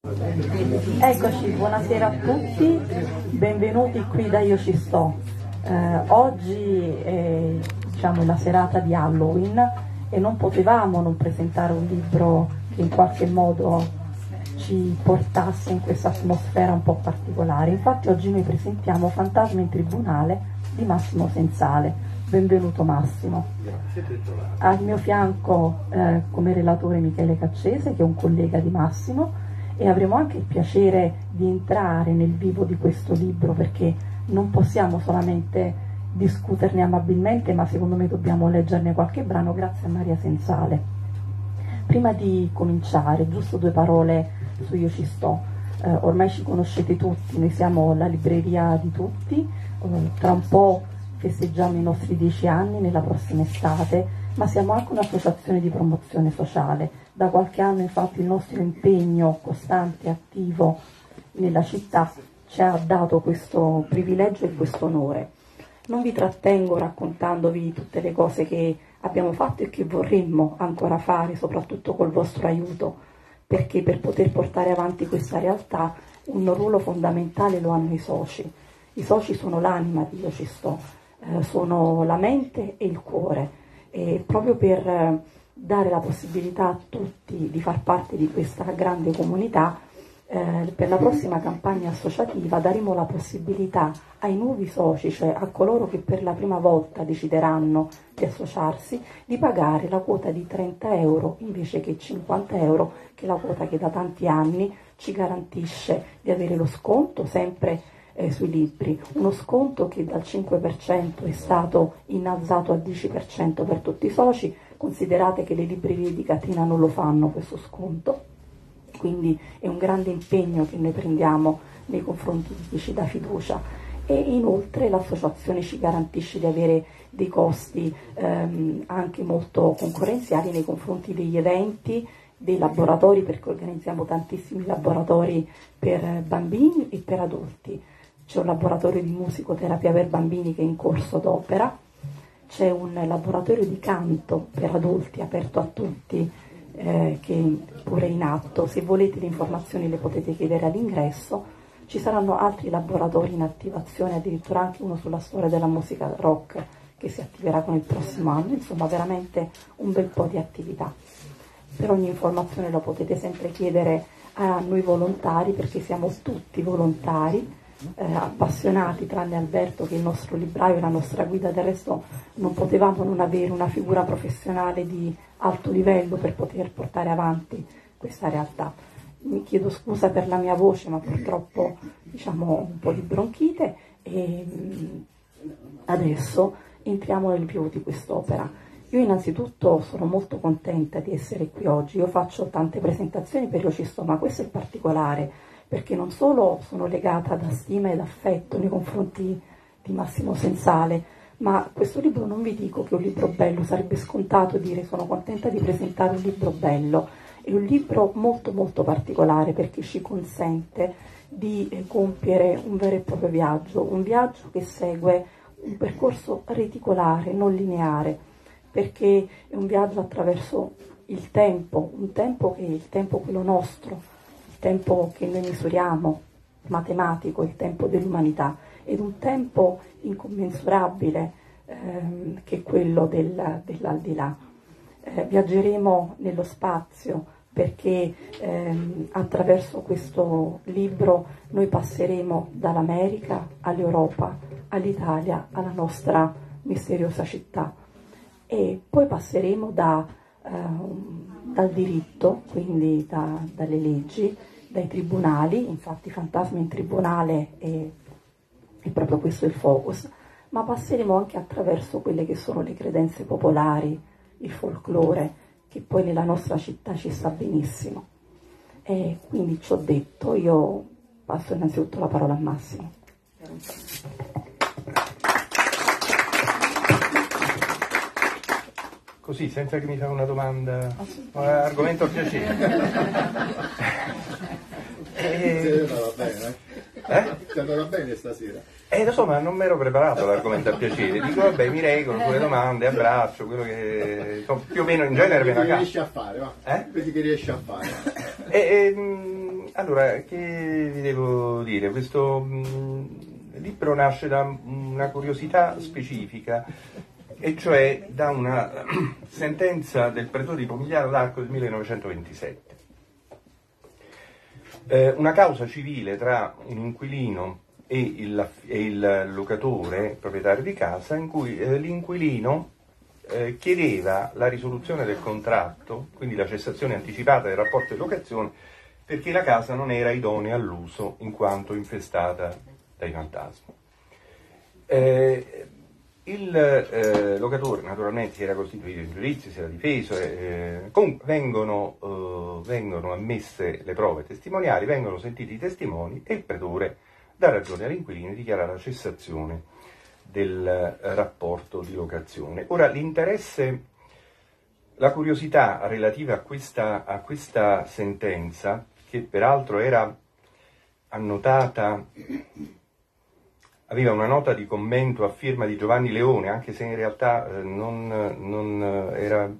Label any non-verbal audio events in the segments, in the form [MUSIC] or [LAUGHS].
Eccoci, buonasera a tutti, benvenuti qui da Io Ci Sto. Eh, oggi è diciamo, la serata di Halloween e non potevamo non presentare un libro che in qualche modo ci portasse in questa atmosfera un po' particolare. Infatti oggi noi presentiamo Fantasma in Tribunale di Massimo Sensale. Benvenuto Massimo. Al mio fianco eh, come relatore Michele Caccese che è un collega di Massimo e avremo anche il piacere di entrare nel vivo di questo libro perché non possiamo solamente discuterne amabilmente, ma secondo me dobbiamo leggerne qualche brano grazie a Maria Sensale. Prima di cominciare, giusto due parole su Io ci sto. Eh, ormai ci conoscete tutti, noi siamo la libreria di tutti, eh, tra un po' festeggiamo i nostri dieci anni nella prossima estate, ma siamo anche un'associazione di promozione sociale da qualche anno infatti il nostro impegno costante e attivo nella città ci ha dato questo privilegio e questo onore. Non vi trattengo raccontandovi tutte le cose che abbiamo fatto e che vorremmo ancora fare, soprattutto col vostro aiuto, perché per poter portare avanti questa realtà un ruolo fondamentale lo hanno i soci. I soci sono l'anima di Io ci sto, eh, sono la mente e il cuore. E proprio per eh, dare la possibilità a tutti di far parte di questa grande comunità, eh, per la prossima campagna associativa daremo la possibilità ai nuovi soci, cioè a coloro che per la prima volta decideranno di associarsi, di pagare la quota di 30 euro invece che 50 euro, che è la quota che da tanti anni ci garantisce di avere lo sconto sempre eh, sui libri, uno sconto che dal 5% è stato innalzato al 10% per tutti i soci, Considerate che le librerie di Catena non lo fanno questo sconto, quindi è un grande impegno che noi prendiamo nei confronti di chi ci dà fiducia. E inoltre l'associazione ci garantisce di avere dei costi ehm, anche molto concorrenziali nei confronti degli eventi, dei laboratori, perché organizziamo tantissimi laboratori per bambini e per adulti. C'è un laboratorio di musicoterapia per bambini che è in corso d'opera, c'è un laboratorio di canto per adulti aperto a tutti eh, che è pure in atto, se volete le informazioni le potete chiedere all'ingresso, ci saranno altri laboratori in attivazione, addirittura anche uno sulla storia della musica rock che si attiverà con il prossimo anno, insomma veramente un bel po' di attività. Per ogni informazione lo potete sempre chiedere a noi volontari perché siamo tutti volontari eh, appassionati, tranne Alberto che è il nostro libraio e la nostra guida, del resto non potevamo non avere una figura professionale di alto livello per poter portare avanti questa realtà. Mi chiedo scusa per la mia voce, ma purtroppo diciamo un po' di bronchite e mm, adesso entriamo nel vivo di quest'opera. Io innanzitutto sono molto contenta di essere qui oggi, io faccio tante presentazioni per ma questo è particolare perché non solo sono legata da stima ed affetto nei confronti di Massimo Sensale, ma questo libro non vi dico che è un libro bello, sarebbe scontato dire sono contenta di presentare un libro bello, è un libro molto molto particolare perché ci consente di eh, compiere un vero e proprio viaggio, un viaggio che segue un percorso reticolare, non lineare, perché è un viaggio attraverso il tempo, un tempo che è il tempo quello nostro, tempo che noi misuriamo, matematico, il tempo dell'umanità, ed un tempo incommensurabile ehm, che è quello del, dell'aldilà. Eh, viaggeremo nello spazio perché ehm, attraverso questo libro noi passeremo dall'America all'Europa, all'Italia, alla nostra misteriosa città e poi passeremo da, dal diritto, quindi da, dalle leggi, dai tribunali, infatti Fantasma in tribunale è, è proprio questo il focus, ma passeremo anche attraverso quelle che sono le credenze popolari, il folklore, che poi nella nostra città ci sta benissimo. E quindi ci ho detto, io passo innanzitutto la parola a Massimo. Così, senza che mi fa una domanda, ah, sì. un argomento a piacere. [LAUGHS] Eh, bene, eh? Ti andrà bene stasera. Eh, lo so, ma non mi ero preparato l'argomento a piacere. Dico, vabbè, mi regolo con le domande, abbraccio, quello che insomma, più o meno in genere me la riesci a fare, va? Eh? Vedi che riesci a fare. Eh, eh, allora, che vi devo dire? Questo mh, libro nasce da una curiosità specifica, e cioè da una [CLEARS THROAT] sentenza del pretore di Pomigliano d'Arco del 1927. Eh, una causa civile tra un inquilino e il, e il locatore, proprietario di casa, in cui eh, l'inquilino eh, chiedeva la risoluzione del contratto, quindi la cessazione anticipata del rapporto di locazione, perché la casa non era idonea all'uso in quanto infestata dai fantasmi. Eh, il eh, locatore naturalmente si era costituito in giudizio, si era difeso, eh, comunque vengono, eh, vengono, ammesse le prove testimoniali, vengono sentiti i testimoni e il pretore dà ragione all'inquilino e dichiara la cessazione del eh, rapporto di locazione. Ora l'interesse, la curiosità relativa a questa, a questa sentenza, che peraltro era annotata aveva una nota di commento a firma di Giovanni Leone, anche se in realtà eh, non, non, eh, era,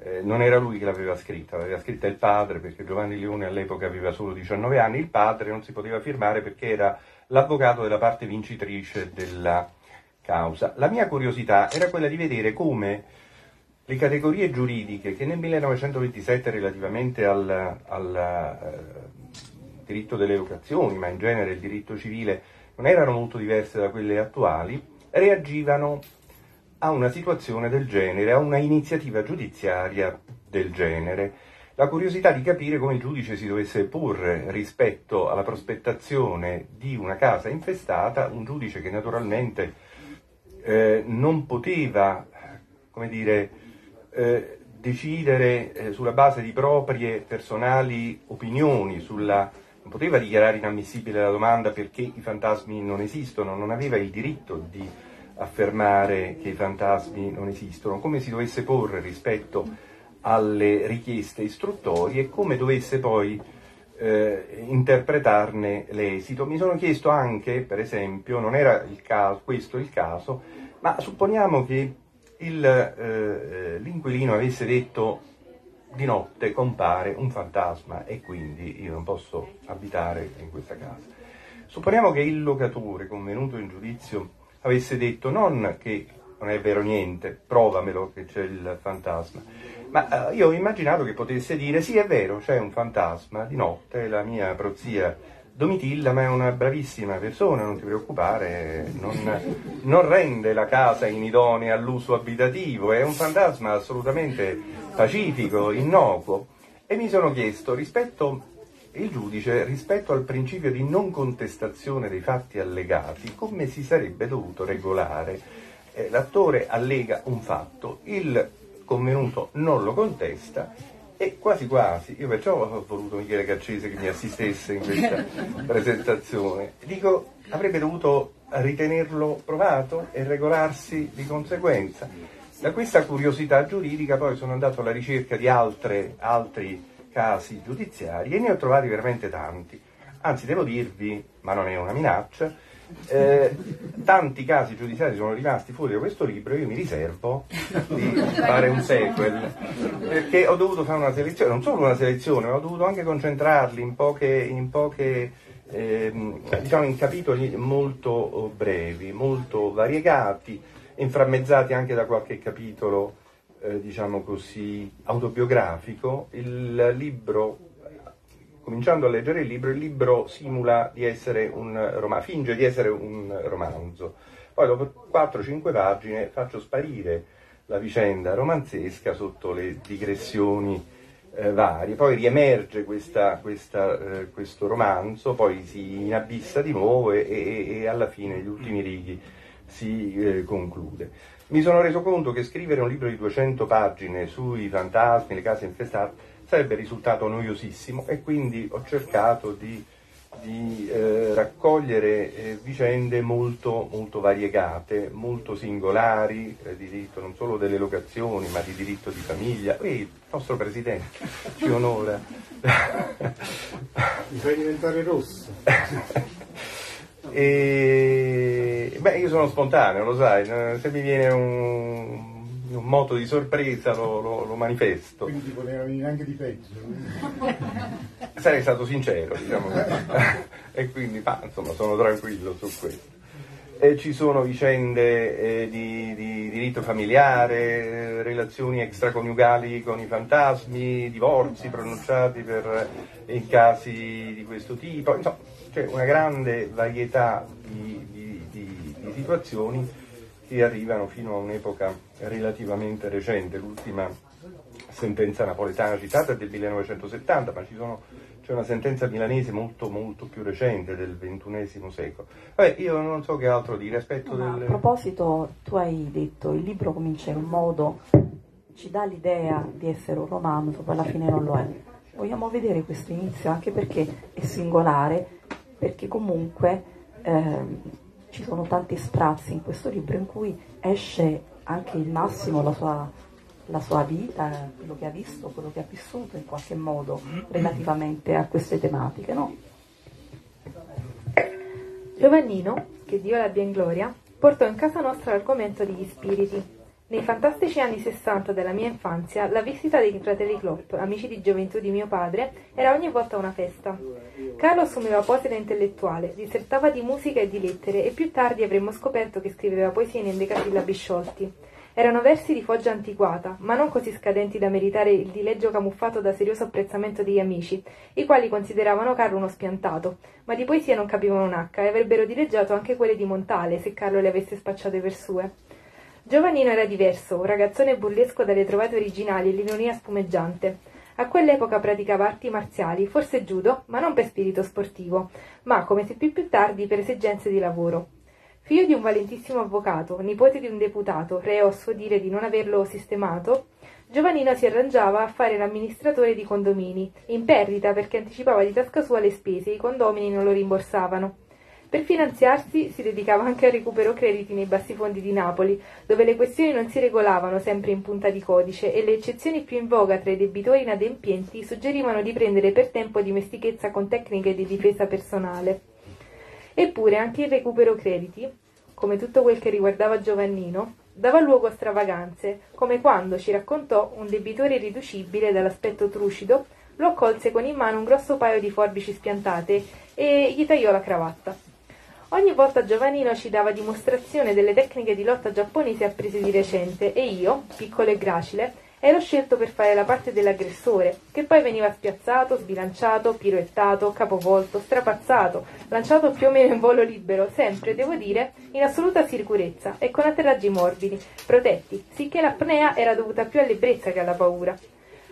eh, non, era, lui che l'aveva scritta, l'aveva scritta il padre perché Giovanni Leone all'epoca aveva solo 19 anni, il padre non si poteva firmare perché era l'avvocato della parte vincitrice della causa. La mia curiosità era quella di vedere come le categorie giuridiche che nel 1927 relativamente al, al diritto delle locazioni, ma in genere il diritto civile, non erano molto diverse da quelle attuali, reagivano a una situazione del genere, a una iniziativa giudiziaria del genere. La curiosità di capire come il giudice si dovesse porre rispetto alla prospettazione di una casa infestata, un giudice che naturalmente eh, non poteva, come dire, eh, decidere eh, sulla base di proprie personali opinioni sulla poteva dichiarare inammissibile la domanda perché i fantasmi non esistono, non aveva il diritto di affermare che i fantasmi non esistono, come si dovesse porre rispetto alle richieste istruttorie e come dovesse poi eh, interpretarne l'esito. Mi sono chiesto anche, per esempio, non era il caso, questo il caso, ma supponiamo che il, eh, l'inquilino avesse detto di notte compare un fantasma e quindi io non posso abitare in questa casa. Supponiamo che il locatore convenuto in giudizio avesse detto non che non è vero niente, provamelo che c'è il fantasma, ma eh, io ho immaginato che potesse dire sì è vero, c'è un fantasma di notte, la mia prozia Domitilla, ma è una bravissima persona, non ti preoccupare, non, non rende la casa inidonea all'uso abitativo, è un fantasma assolutamente pacifico, innocuo. E mi sono chiesto, rispetto il giudice, rispetto al principio di non contestazione dei fatti allegati, come si sarebbe dovuto regolare? Eh, l'attore allega un fatto, il convenuto non lo contesta e quasi quasi, io perciò ho voluto Michele Caccese che mi assistesse in questa [LAUGHS] presentazione, dico avrebbe dovuto ritenerlo provato e regolarsi di conseguenza. Da questa curiosità giuridica poi sono andato alla ricerca di altre, altri casi giudiziari e ne ho trovati veramente tanti. Anzi, devo dirvi, ma non è una minaccia, eh, tanti casi giudiziari sono rimasti fuori da questo libro e io mi riservo di [LAUGHS] fare un sequel perché ho dovuto fare una selezione, non solo una selezione, ma ho dovuto anche concentrarli in poche, in poche eh, diciamo in capitoli molto brevi, molto variegati, inframmezzati anche da qualche capitolo, eh, diciamo così, autobiografico. Il libro cominciando a leggere il libro, il libro simula di essere un romanzo, finge di essere un romanzo. Poi dopo 4-5 pagine faccio sparire la vicenda romanzesca sotto le digressioni eh, varie, poi riemerge questa, questa, eh, questo romanzo, poi si inabissa di nuovo e, e, e alla fine, gli ultimi righi, si eh, conclude. Mi sono reso conto che scrivere un libro di 200 pagine sui fantasmi, le case infestate, sarebbe risultato noiosissimo e quindi ho cercato di, di eh, raccogliere eh, vicende molto, molto, variegate, molto singolari, eh, di diritto non solo delle locazioni ma di diritto di famiglia. E il nostro Presidente ci onora. [LAUGHS] Mi fai diventare rosso. [LAUGHS] e, beh, io sono spontaneo, lo sai, se mi viene un un moto di sorpresa lo, lo, lo manifesto. Quindi poteva venire anche di peggio. [LAUGHS] sarei stato sincero, diciamo, [LAUGHS] e quindi ma, insomma sono tranquillo su questo. E ci sono vicende eh, di, di, diritto familiare, eh, relazioni extraconiugali con i fantasmi, divorzi pronunciati per, eh, in casi di questo tipo, insomma c'è una grande varietà di, di situazioni che arrivano fino a un'epoca relativamente recente. L'ultima sentenza napoletana citata è del 1970, ma sono, c'è una sentenza milanese molto molto più recente del XXI secolo. Vabbè, io non so che altro dire, no, delle... A proposito, tu hai detto il libro comincia in un modo, ci dà l'idea di essere un romanzo, poi alla fine non lo è. Vogliamo vedere questo inizio anche perché è singolare, perché comunque eh, ci sono tanti sprazzi in questo libro in cui esce anche il massimo la sua la sua vita, quello che ha visto, quello che ha vissuto in qualche modo relativamente a queste tematiche, no? Giovannino, che Dio l'abbia in gloria, portò in casa nostra l'argomento degli spiriti. Nei fantastici anni sessanta della mia infanzia, la visita dei fratelli Klopp, amici di gioventù di mio padre, era ogni volta una festa. Carlo assumeva pose da intellettuale, dissertava di musica e di lettere e più tardi avremmo scoperto che scriveva poesie in endecasillabi sciolti. Erano versi di foggia antiquata, ma non così scadenti da meritare il dileggio camuffato da serioso apprezzamento degli amici, i quali consideravano Carlo uno spiantato, ma di poesia non capivano un'acca e avrebbero dileggiato anche quelle di Montale se Carlo le avesse spacciate per sue. Giovannino era diverso, un ragazzone burlesco dalle trovate originali e l'ironia spumeggiante. A quell'epoca praticava arti marziali, forse judo, ma non per spirito sportivo, ma come se più più tardi per esigenze di lavoro. Figlio di un valentissimo avvocato, nipote di un deputato, reo a suo dire di non averlo sistemato, Giovannino si arrangiava a fare l'amministratore di condomini, in perdita perché anticipava di tasca sua le spese e i condomini non lo rimborsavano. Per finanziarsi si dedicava anche al recupero crediti nei bassi fondi di Napoli, dove le questioni non si regolavano sempre in punta di codice e le eccezioni più in voga tra i debitori inadempienti suggerivano di prendere per tempo dimestichezza con tecniche di difesa personale. Eppure anche il recupero crediti, come tutto quel che riguardava Giovannino, dava luogo a stravaganze, come quando ci raccontò un debitore irriducibile dall'aspetto trucido lo accolse con in mano un grosso paio di forbici spiantate e gli tagliò la cravatta. Ogni volta Giovannino ci dava dimostrazione delle tecniche di lotta giapponese apprese di recente e io, piccolo e gracile, ero scelto per fare la parte dell'aggressore, che poi veniva spiazzato, sbilanciato, piroettato, capovolto, strapazzato, lanciato più o meno in volo libero, sempre, devo dire, in assoluta sicurezza e con atterraggi morbidi, protetti, sicché l'apnea era dovuta più all'ebbrezza che alla paura.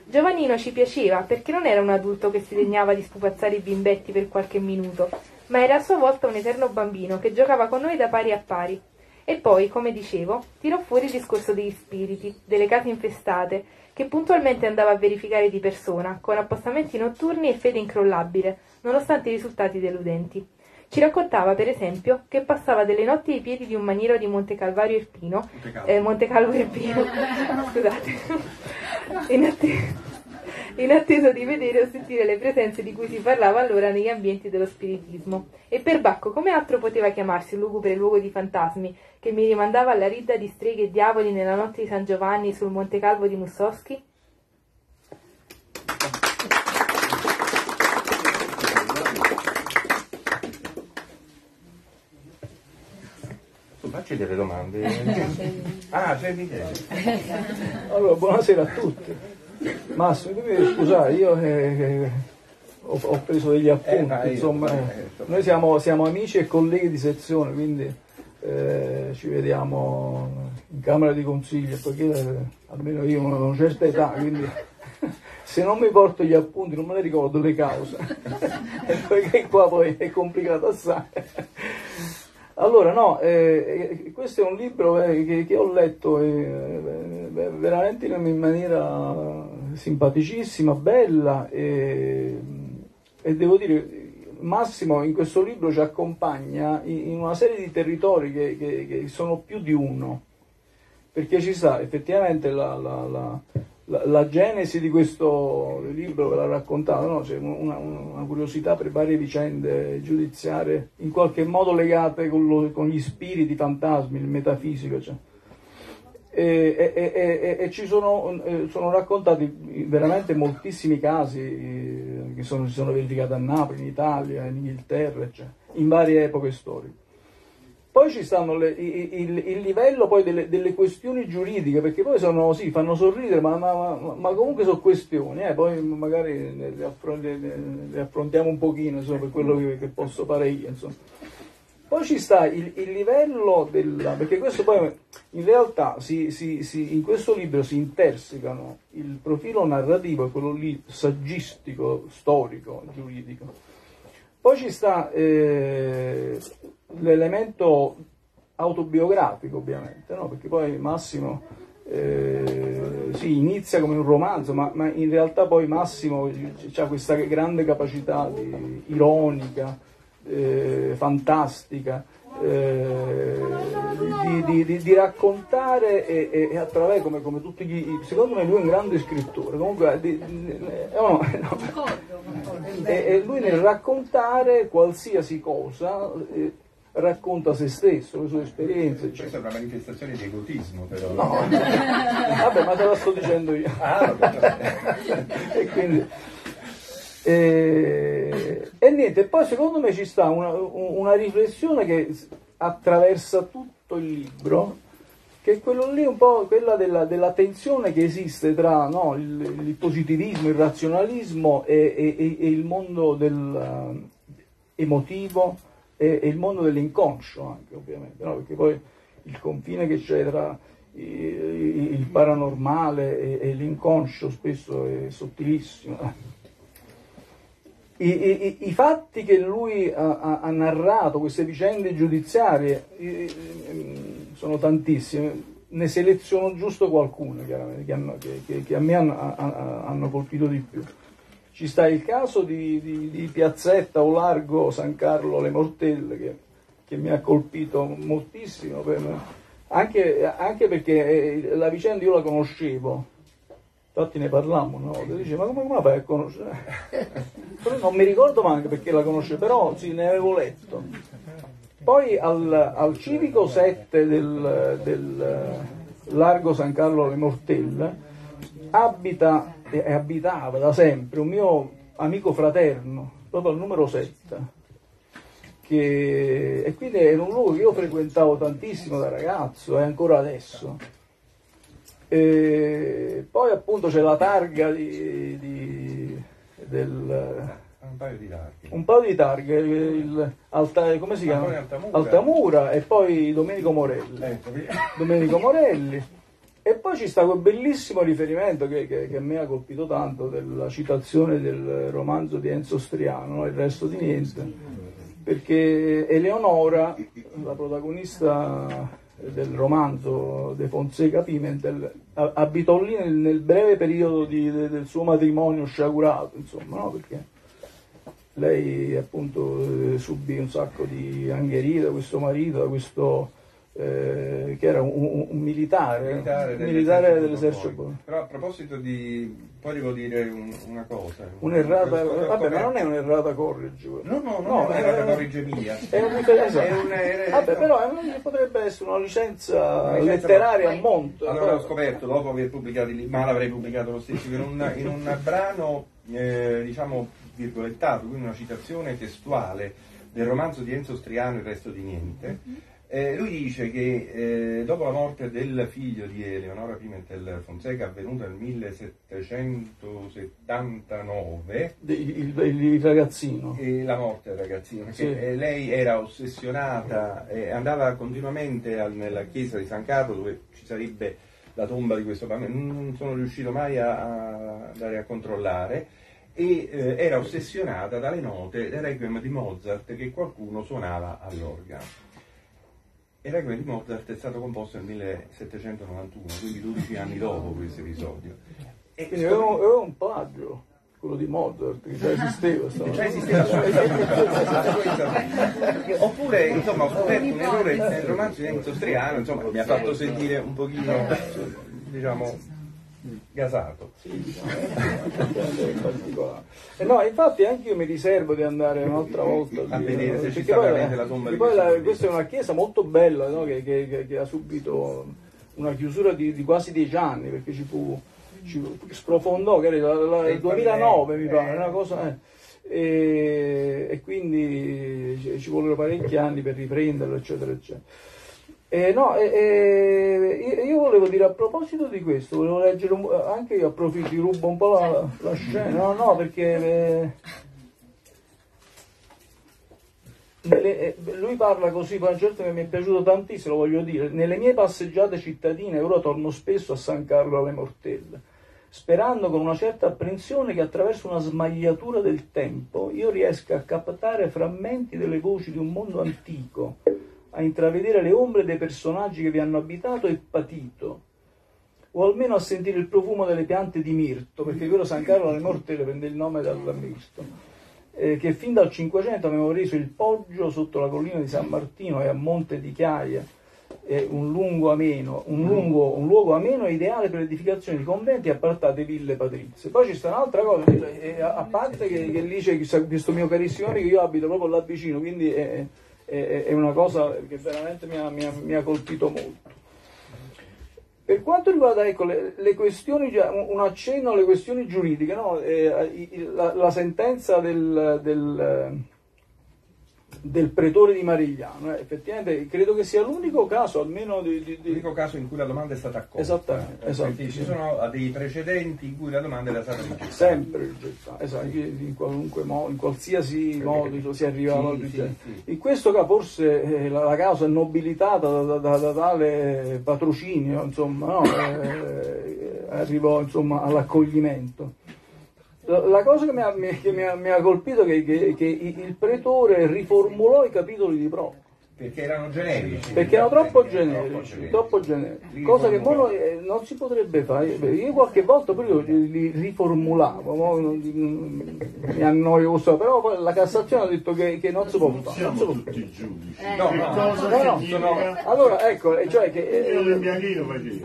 Giovannino ci piaceva perché non era un adulto che si degnava di spupazzare i bimbetti per qualche minuto, ma era a sua volta un eterno bambino che giocava con noi da pari a pari, e poi, come dicevo, tirò fuori il discorso degli spiriti, delle case infestate, che puntualmente andava a verificare di persona, con appostamenti notturni e fede incrollabile, nonostante i risultati deludenti. Ci raccontava, per esempio, che passava delle notti ai piedi di un maniero di Monte Calvario Irpino, Monte Calvo eh, Irpino, [LAUGHS] scusate, in attesa in attesa di vedere o sentire le presenze di cui si parlava allora negli ambienti dello spiritismo. E per Bacco come altro poteva chiamarsi un lugubre luogo di fantasmi, che mi rimandava alla ridda di streghe e diavoli nella notte di San Giovanni sul Monte Calvo di Mussoschi? Facci delle domande. [LAUGHS] ah, c'è Michele. Allora, buonasera a tutti. Massimo, devi scusare, io eh, eh, ho, ho, preso degli appunti, eh, insomma, eh, noi siamo, siamo, amici e colleghi di sezione, quindi eh, ci vediamo in Camera di Consiglio, perché eh, almeno io ho una certa età, quindi [LAUGHS] se non mi porto gli appunti non me ne ricordo le cause, [LAUGHS] perché qua poi è complicato assai. Allora, no, eh, questo è un libro eh, che, che, ho letto eh, veramente in maniera simpaticissima, bella e, e, devo dire, Massimo in questo libro ci accompagna in, una serie di territori che, che, che, sono più di uno, perché ci sta effettivamente la, la, la la, la, genesi di questo libro ve l'ha raccontato, no? c'è una, una, curiosità per varie vicende giudiziarie in qualche modo legate con, lo, con gli spiriti, i fantasmi, il metafisico. Cioè. E, e, e, e ci sono, eh, sono, raccontati veramente moltissimi casi eh, che sono, si sono verificati a Napoli, in Italia, in Inghilterra, eccetera, in varie epoche storiche. Poi ci stanno le, il, il, il, livello delle, delle, questioni giuridiche, perché poi sono, sì, fanno sorridere, ma, ma, ma, ma comunque sono questioni, eh, poi magari le, affrontiamo un pochino insomma, per quello che, che posso fare io. Insomma. Poi ci sta il, il, livello della... perché questo poi in realtà si, si, si, in questo libro si intersecano il profilo narrativo e quello lì saggistico, storico, giuridico. Poi ci sta eh, l'elemento autobiografico ovviamente, no? perché poi Massimo eh, sì, inizia come un romanzo, ma, ma, in realtà poi Massimo ha questa grande capacità di, ironica, eh, fantastica, eh, di, di, di, raccontare e, e attraverso, come, come, tutti gli... secondo me lui è un grande scrittore, comunque di, no, [LAUGHS] no, e, lui nel raccontare qualsiasi cosa eh, racconta se stesso, le sue esperienze. Questa è una manifestazione di egotismo però. No, [LAUGHS] vabbè, ma te la sto dicendo io. Ah, [LAUGHS] e quindi... E, e, niente, poi secondo me ci sta una, una, riflessione che attraversa tutto il libro, che è quello lì un po' quella della, della tensione che esiste tra no, il, il, positivismo, il razionalismo e, e, e il mondo del, uh, emotivo e, e il mondo dell'inconscio anche ovviamente, no? perché poi il confine che c'è tra il paranormale e, e l'inconscio spesso è sottilissimo. I, i, I, fatti che lui ha, ha, narrato, queste vicende giudiziarie, sono tantissime, ne seleziono giusto qualcuno chiaramente, che, hanno, che, che a me hanno, hanno colpito di più. Ci sta il caso di, di, di Piazzetta o Largo San Carlo Le Mortelle che, che mi ha colpito moltissimo, anche, anche, perché eh, la vicenda io la conoscevo, infatti ne parlammo una volta, dice ma come, come fai a conoscere? [LAUGHS] però non mi ricordo neanche perché la conoscevo, però sì, ne avevo letto. Poi al, al civico 7 del, del Largo San Carlo Le Mortelle abita e abitava da sempre un mio amico fraterno, proprio al numero 7. Che, e quindi era un luogo che io frequentavo tantissimo da ragazzo e ancora adesso. E poi appunto c'è la targa di, di, del... Un paio di targhe. Un paio di targhe, il, alta, come si chiama? Altamura. Altamura e poi Domenico Morelli. Ecco, Domenico [LAUGHS] Morelli. E poi ci sta quel bellissimo riferimento che, che, che, a me ha colpito tanto della citazione del romanzo di Enzo Striano, no? Il resto di niente, perché Eleonora, la protagonista del romanzo De Fonseca Pimentel, abitò lì nel, nel breve periodo di, de, del suo matrimonio sciagurato, insomma, no? perché lei appunto eh, subì un sacco di angherie da questo marito, da questo eh, che era un, un, militare, militare, militare dell'esercito. Dell Però a proposito di, poi devo dire un, una cosa. Un'errata, vabbè, ma non è un'errata corrige. No, no, no, no è un'errata corrige mia. È un, esatto. è un, è, vabbè, però è, potrebbe essere una licenza, una licenza letteraria a monte. Allora ho scoperto, dopo aver pubblicato ma l'avrei pubblicato lo stesso, in un, in un brano, eh, diciamo, virgolettato, quindi una citazione testuale del romanzo di Enzo Striano, Il resto di niente, mm-hmm eh, lui dice che eh, dopo la morte del figlio di Eleonora Pimentel Fonseca, avvenuta nel 1779, il, il, il ragazzino, e la morte del ragazzino, sì. che, eh, lei era ossessionata, andava continuamente al, nella chiesa di San Carlo dove ci sarebbe la tomba di questo bambino, non sono riuscito mai a, a andare a controllare e eh, era ossessionata dalle note del Requiem di Mozart che qualcuno suonava all'organo. Il Requiem di Mozart è stato composto nel 1791, quindi 12 anni dopo questo episodio. E quindi scopri... è un plagio quello di Mozart che già esisteva già esisteva oppure insomma ho scoperto un errore nel romanzo di Enzo Striano insomma mi ha fatto sentire un pochino diciamo gasato. Sì, diciamo, [LAUGHS] eh, no, infatti anche io mi riservo di andare un'altra volta a vedere se ci sta veramente la tomba di poi la, questa è una chiesa molto bella no? che, che, che, ha subito una chiusura di, di quasi dieci anni perché ci fu, ci sprofondò, che era il 2009 mi pare, una cosa... Eh, e, e, quindi ci vollero parecchi anni per riprenderlo, eccetera, eccetera. Eh, no, eh, io volevo dire a proposito di questo, volevo leggere un, anche io approfitto, rubo un po' la, la scena, no, no, perché eh, nelle, eh, lui parla così, poi un certo che mi è piaciuto tantissimo, voglio dire, nelle mie passeggiate cittadine ora torno spesso a San Carlo alle Mortelle, sperando con una certa apprensione che attraverso una smagliatura del tempo io riesca a captare frammenti delle voci di un mondo antico a intravedere le ombre dei personaggi che vi hanno abitato e patito, o almeno a sentire il profumo delle piante di mirto, perché quello San Carlo alle Mortelle prende il nome dal mirto, eh, che fin dal Cinquecento avevano reso il Poggio sotto la collina di San Martino e a Monte di Chiaia eh, un, lungo ameno, un, lungo, un luogo ameno e ideale per l'edificazione di conventi e appartate ville patrizie. Poi ci sta un'altra cosa, eh, a parte che, che lì c'è questo mio carissimo amico, io abito proprio là vicino, quindi... Eh, è, una cosa che veramente mi ha, mi ha, mi ha colpito molto. Per quanto riguarda ecco, le, le, questioni, un accenno alle questioni giuridiche, no? eh, la, la, sentenza del, del del pretore di Marigliano. Eh, effettivamente credo che sia l'unico caso, almeno di, di, di... L'unico caso in cui la domanda è stata accolta. Esattamente. Eh, esatto, ci sono dei precedenti in cui la domanda era stata rigettata. Sempre rigettata, esatto, in qualunque modo, in qualsiasi modo si arrivava sì, sì, sì. In questo caso forse eh, la, la, causa è nobilitata da, da, da tale patrocinio, insomma, no? eh, arrivò insomma, all'accoglimento. La cosa che mi ha, che mi ha, mi ha colpito è che, che, che, il pretore riformulò i capitoli di Pro. Perché erano generici. Perché erano troppo generici, troppo generici. Cosa che non, non, si potrebbe fare. Io qualche volta pure li riformulavo, mi annoio questo, però poi la Cassazione ha detto che, che non si può fare. Non si può fare. Eh, no, no, no, no, Allora, ecco, cioè che... Eh,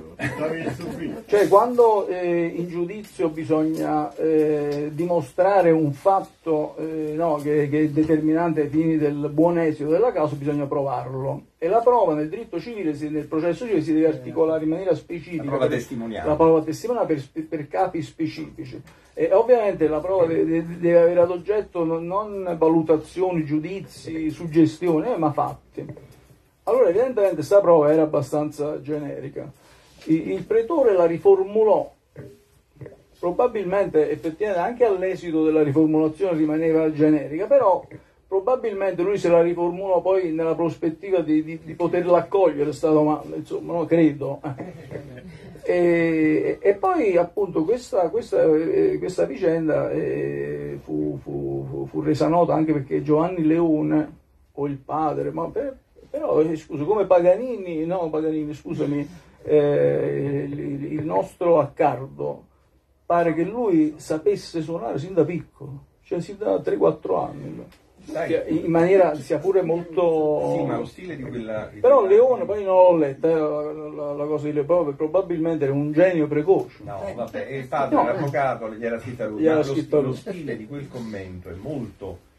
cioè quando eh, in giudizio bisogna eh, dimostrare un fatto eh, no, che, che, è determinante ai fini del buon esito della causa, bisogna provare provarlo. E la prova nel diritto civile, nel processo civile, si deve articolare in maniera specifica. La prova testimoniale. La prova testimoniale per, per, capi specifici. E ovviamente la prova deve, deve avere ad oggetto non, non valutazioni, giudizi, suggestioni, eh, ma fatti. Allora, evidentemente, questa prova era abbastanza generica. Il, il pretore la riformulò probabilmente effettivamente anche all'esito della riformulazione rimaneva generica, però probabilmente lui se la riformulò poi nella prospettiva di, di, di poterla accogliere questa domanda, insomma, no? credo. E, e, poi appunto questa, questa, eh, questa vicenda eh, fu, fu, fu, resa nota anche perché Giovanni Leone, o il padre, ma per, però eh, scusa, come Paganini, no Paganini, scusami, eh, il, il nostro Accardo, pare che lui sapesse suonare sin da piccolo, cioè sin da 3-4 anni. Dai. in maniera sia pure molto sì ma lo stile di quella però. Leone poi non l'ho letta eh, la, la, la, cosa di Leone probabilmente era un genio precoce no vabbè il padre no. l'avvocato gli era scritto lui lo, scritto lo stile di quel commento è molto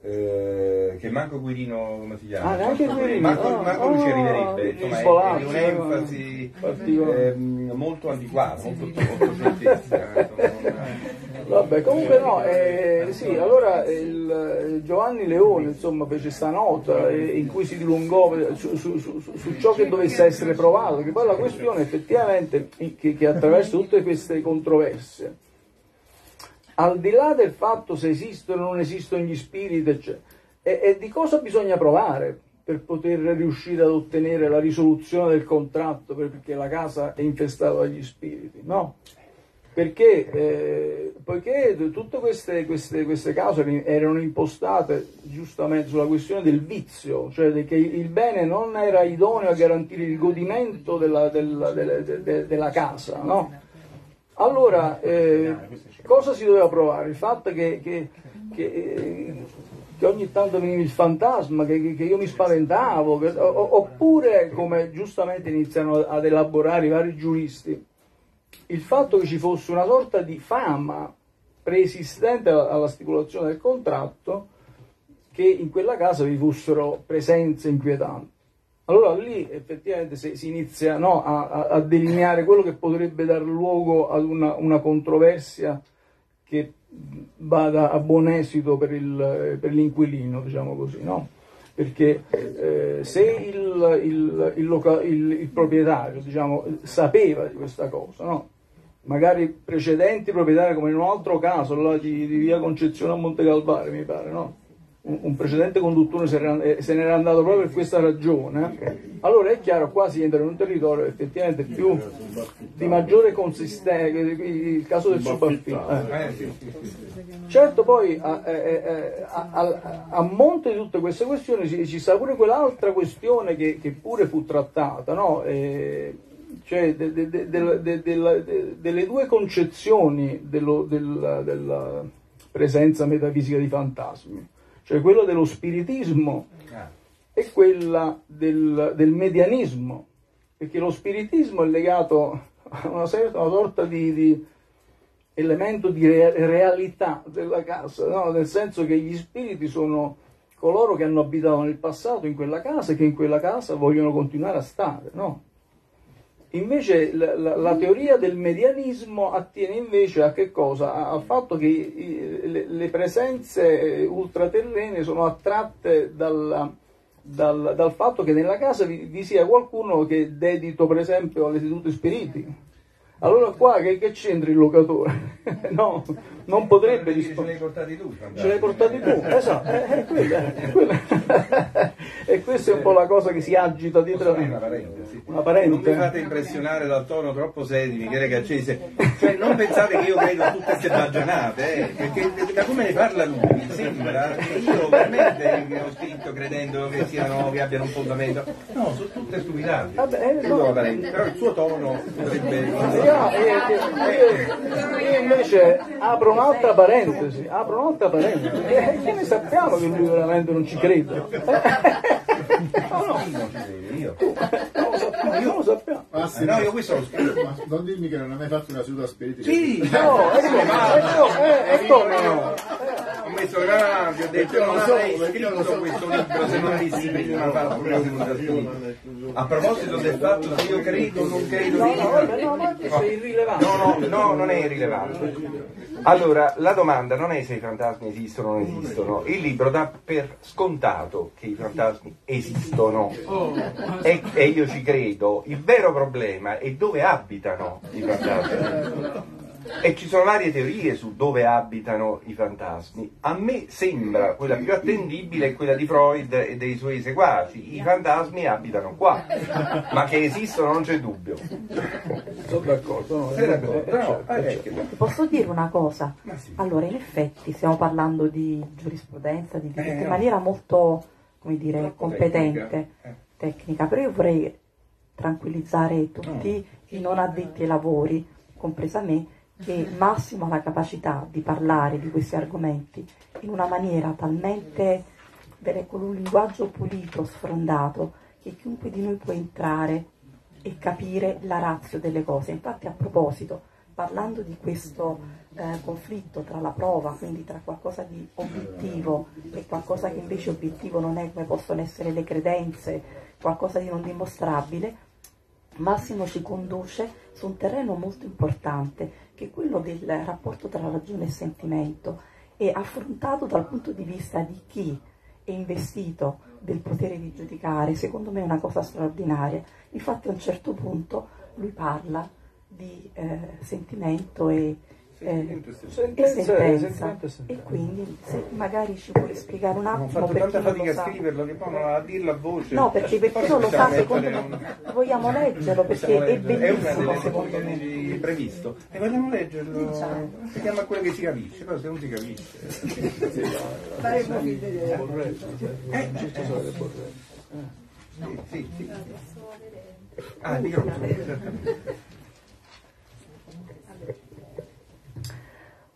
eh, che manco Guirino come si chiama? Ah, neanche Guirino. Manco, oh, manco lui ci arriverebbe, insomma, è, è un'enfasi eh, molto antiquata, molto, scientistica. [LAUGHS] Vabbè, comunque no, eh, sì, allora il, Giovanni Leone insomma, fece questa nota eh, in cui si dilungò su, su, su, su, ciò che dovesse essere provato, che poi la questione effettivamente che, che attraverso tutte queste controversie, al di là del fatto se esistono o non esistono gli spiriti, eccetera, è, è di cosa bisogna provare per poter riuscire ad ottenere la risoluzione del contratto perché la casa è infestata dagli spiriti, no? Perché eh, poiché tutte queste, queste, queste, cause erano impostate giustamente sulla questione del vizio, cioè che il bene non era idoneo a garantire il godimento della, della, della, della casa, no? Allora, eh, cosa si doveva provare? Il fatto che, che, che, che ogni tanto veniva il fantasma, che, io mi spaventavo, oppure, come giustamente iniziano ad elaborare i vari giuristi, il fatto che ci fosse una sorta di fama preesistente alla stipulazione del contratto che in quella casa vi fossero presenze inquietanti. allora lì effettivamente si inizia no, a, a, delineare quello che potrebbe dar luogo ad una, una controversia che vada a buon esito per, il, per l'inquilino, diciamo così, no? Perché eh, se il, il, loca- il, proprietario diciamo, sapeva di questa cosa, no? Magari precedenti proprietari, come in un altro caso di, di via Concezione a Monte Calvare, mi pare, no? un, precedente conduttore se, eh, se n'era andato proprio per questa ragione, allora è chiaro qua si entra in un territorio effettivamente più di maggiore consistenza, il caso del subaffitto. Eh. Certo poi a, a, a, a, monte di tutte queste questioni ci, ci sta pure quell'altra questione che, che pure fu trattata, no? eh, cioè de, de, de, delle due concezioni dello, della, della presenza metafisica di fantasmi cioè quella dello spiritismo e quella del, del, medianismo, perché lo spiritismo è legato a una, certa, una sorta di, di, elemento di re, realtà della casa, no? nel senso che gli spiriti sono coloro che hanno abitato nel passato in quella casa e che in quella casa vogliono continuare a stare. No? Invece la, la, la, teoria del medianismo attiene invece a che cosa? Al fatto che i, le, le, presenze ultraterrene sono attratte dal, dal, dal, fatto che nella casa vi, vi, sia qualcuno che è dedito per esempio alle sedute spiritiche. Allora qua che, che c'entra il locatore? [LAUGHS] no, non potrebbe rispondere. Ce l'hai portati tu. Ce l'hai portati tu, [LAUGHS] esatto. È, quella, è quella. [LAUGHS] e questa è un po' la cosa che si agita dietro. Una parentesi. Una parentesi. Non mi fate impressionare dal tono troppo serio di Michele Gaccese. Cioè, non pensate che io credo a tutte queste baggianate, eh? perché da come ne parla lui, sembra che io veramente ho scritto credendo che, siano, che abbiano un fondamento. No, sono tutte stupidate. Vabbè, no. Però il suo tono potrebbe io, io, io invece apro un'altra parentesi, apro un'altra parentesi, e che ne sappiamo che lui veramente non ci crede? No, no, io. Non lo sappiamo. Ah, sì, no, io questo lo scritto. Ma non dirmi che non hai mai fatto una seduta spiritica. Sì, no, [LAUGHS] è come, è come, no. Ho messo grande, ho detto non avrei scritto questo libro se non avessi prima fatto una seduta spiritica. A proposito del fatto che io credo o non credo no, no, no, questo è irrilevante. No, no, no, non è irrilevante. Allora, la domanda non è se i fantasmi esistono o non esistono. Il libro dà per scontato che i fantasmi esistono e, e io ci credo. Il vero problema è dove abitano i fantasmi. E ci sono varie teorie su dove abitano i fantasmi. A me sembra quella più attendibile è quella di Freud e dei suoi seguaci. I fantasmi abitano qua, ma che esistono non c'è dubbio. Sono d'accordo. No, Sei d'accordo? No, eh, Posso dire una cosa? Sì. Allora, in effetti stiamo parlando di giurisprudenza, di diritto, eh, in maniera molto, come dire, competente, tecnica. tecnica, però io vorrei tranquillizzare tutti no. i non addetti ai lavori, compresa me, che [LAUGHS] Massimo ha la capacità di parlare di questi argomenti in una maniera talmente con un linguaggio pulito, sfrondato, che chiunque di noi può entrare e capire la razza delle cose. Infatti a proposito, parlando di questo eh, conflitto tra la prova, quindi tra qualcosa di obiettivo e qualcosa che invece obiettivo non è, come possono essere le credenze, qualcosa di non dimostrabile, Massimo ci conduce su un terreno molto importante che è quello del rapporto tra ragione e sentimento e affrontato dal punto di vista di chi è investito del potere di giudicare, secondo me è una cosa straordinaria. Infatti a un certo punto lui parla di eh, sentimento e eh, sentenza, sentenza. e quindi se magari ci vuole spiegare un attimo ho fatto tanta fatica a scriverlo che poi a dirlo a voce. No perché per chi non lo sa secondo me vogliamo leggerlo perché è bellissimo. è secondo me previsto e vogliamo leggerlo. Si chiama quello che si capisce però se non si capisce. Faremo vedere eh, sì, sì, sì. ah il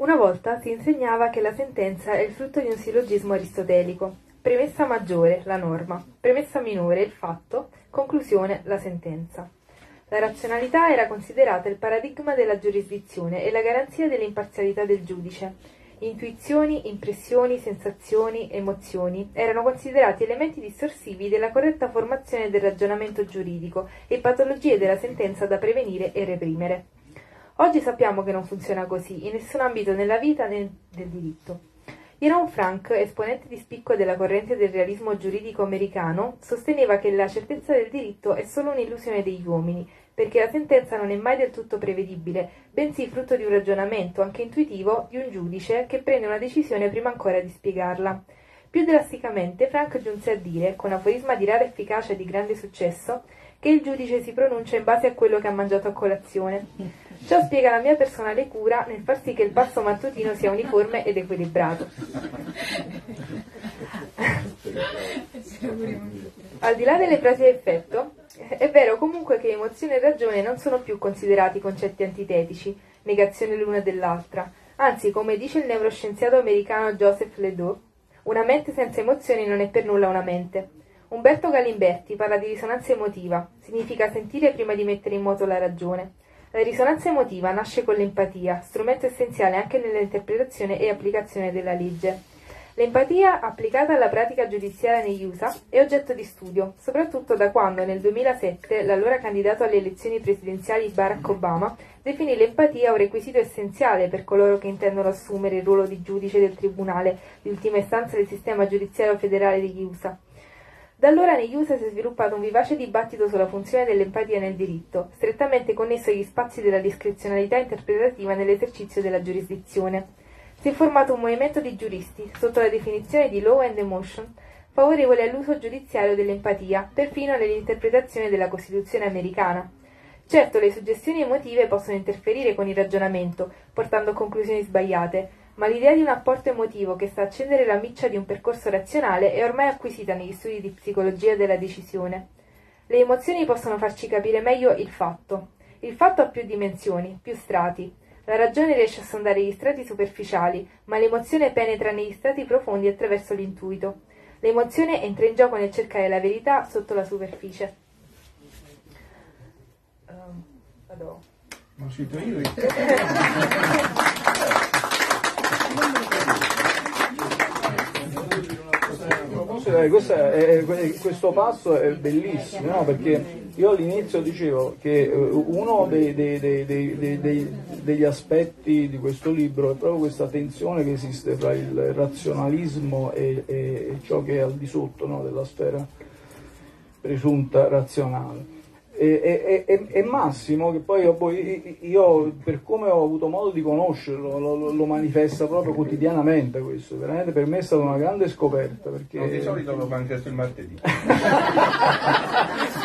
Una volta si insegnava che la sentenza è il frutto di un sillogismo aristotelico. Premessa maggiore, la norma. Premessa minore, il fatto. Conclusione, la sentenza. La razionalità era considerata il paradigma della giurisdizione e la garanzia dell'imparzialità del giudice. Intuizioni, impressioni, sensazioni, emozioni erano considerati elementi distorsivi della corretta formazione del ragionamento giuridico e patologie della sentenza da prevenire e reprimere. Oggi sappiamo che non funziona così in nessun ambito nella vita né del diritto. Iron Frank, esponente di spicco della corrente del realismo giuridico americano, sosteneva che la certezza del diritto è solo un'illusione degli uomini perché la sentenza non è mai del tutto prevedibile, bensì frutto di un ragionamento, anche intuitivo, di un giudice che prende una decisione prima ancora di spiegarla. Più drasticamente, Frank giunse a dire, con aforisma di rara efficacia e di grande successo, che il giudice si pronuncia in base a quello che ha mangiato a colazione. Ciò spiega la mia personale cura nel far sì che il passo mattutino sia uniforme ed equilibrato. Al di là delle frasi a effetto, è vero comunque che emozione e ragione non sono più considerati concetti antitetici, negazione l'una dell'altra. Anzi, come dice il neuroscienziato americano Joseph Ledoux, una mente senza emozioni non è per nulla una mente. Umberto Galimberti parla di risonanza emotiva, significa sentire prima di mettere in moto la ragione. La risonanza emotiva nasce con l'empatia, strumento essenziale anche nell'interpretazione e applicazione della legge. L'empatia applicata alla pratica giudiziaria negli USA è oggetto di studio, soprattutto da quando nel 2007 l'allora candidato alle elezioni presidenziali Barack Obama definì l'empatia un requisito essenziale per coloro che intendono assumere il ruolo di giudice del tribunale di ultima istanza del sistema giudiziario federale degli USA. Da allora negli USA si è sviluppato un vivace dibattito sulla funzione dell'empatia nel diritto, strettamente connesso agli spazi della discrezionalità interpretativa nell'esercizio della giurisdizione si è formato un movimento di giuristi, sotto la definizione di law and emotion, favorevole all'uso giudiziario dell'empatia, perfino nell'interpretazione della Costituzione americana. Certo, le suggestioni emotive possono interferire con il ragionamento, portando a conclusioni sbagliate, ma l'idea di un apporto emotivo che sta a accendere la miccia di un percorso razionale è ormai acquisita negli studi di psicologia della decisione. Le emozioni possono farci capire meglio il fatto. Il fatto ha più dimensioni, più strati, la ragione riesce a sondare gli strati superficiali, ma l'emozione penetra negli strati profondi attraverso l'intuito. L'emozione entra in gioco nel cercare la verità sotto la superficie. Um, vado. Non io. [LAUGHS] [LAUGHS] È, questo passo è bellissimo no? perché io all'inizio dicevo che eh, uno dei, dei, dei, degli aspetti di questo libro è proprio questa tensione che esiste tra il razionalismo e, e ciò che è al di sotto no? della sfera presunta razionale e, e, e, Massimo, che poi io, io, per come ho avuto modo di conoscerlo, lo, lo, manifesta proprio quotidianamente questo, veramente per me è stata una grande scoperta. Perché... No, di solito lo manifesto il martedì. [LAUGHS] [LAUGHS]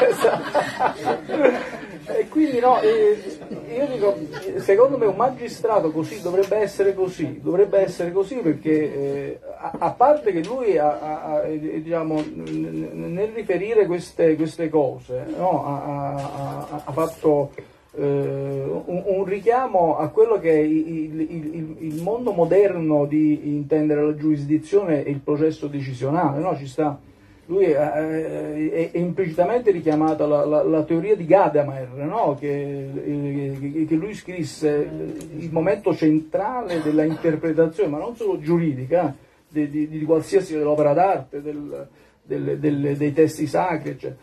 esatto. E quindi no, io dico, secondo me un magistrato così dovrebbe essere così, dovrebbe essere così perché eh, a, parte che lui ha, ha, diciamo, nel riferire queste, queste cose no, ha, ha, fatto eh, un, un, richiamo a quello che è il, il, il, mondo moderno di intendere la giurisdizione e il processo decisionale, no? ci sta lui è, è, è, implicitamente richiamata la, la, la, teoria di Gadamer, no? che, che, lui scrisse il momento centrale della interpretazione, ma non solo giuridica, di, di, di qualsiasi opera d'arte, del, del, del, dei testi sacri, cioè.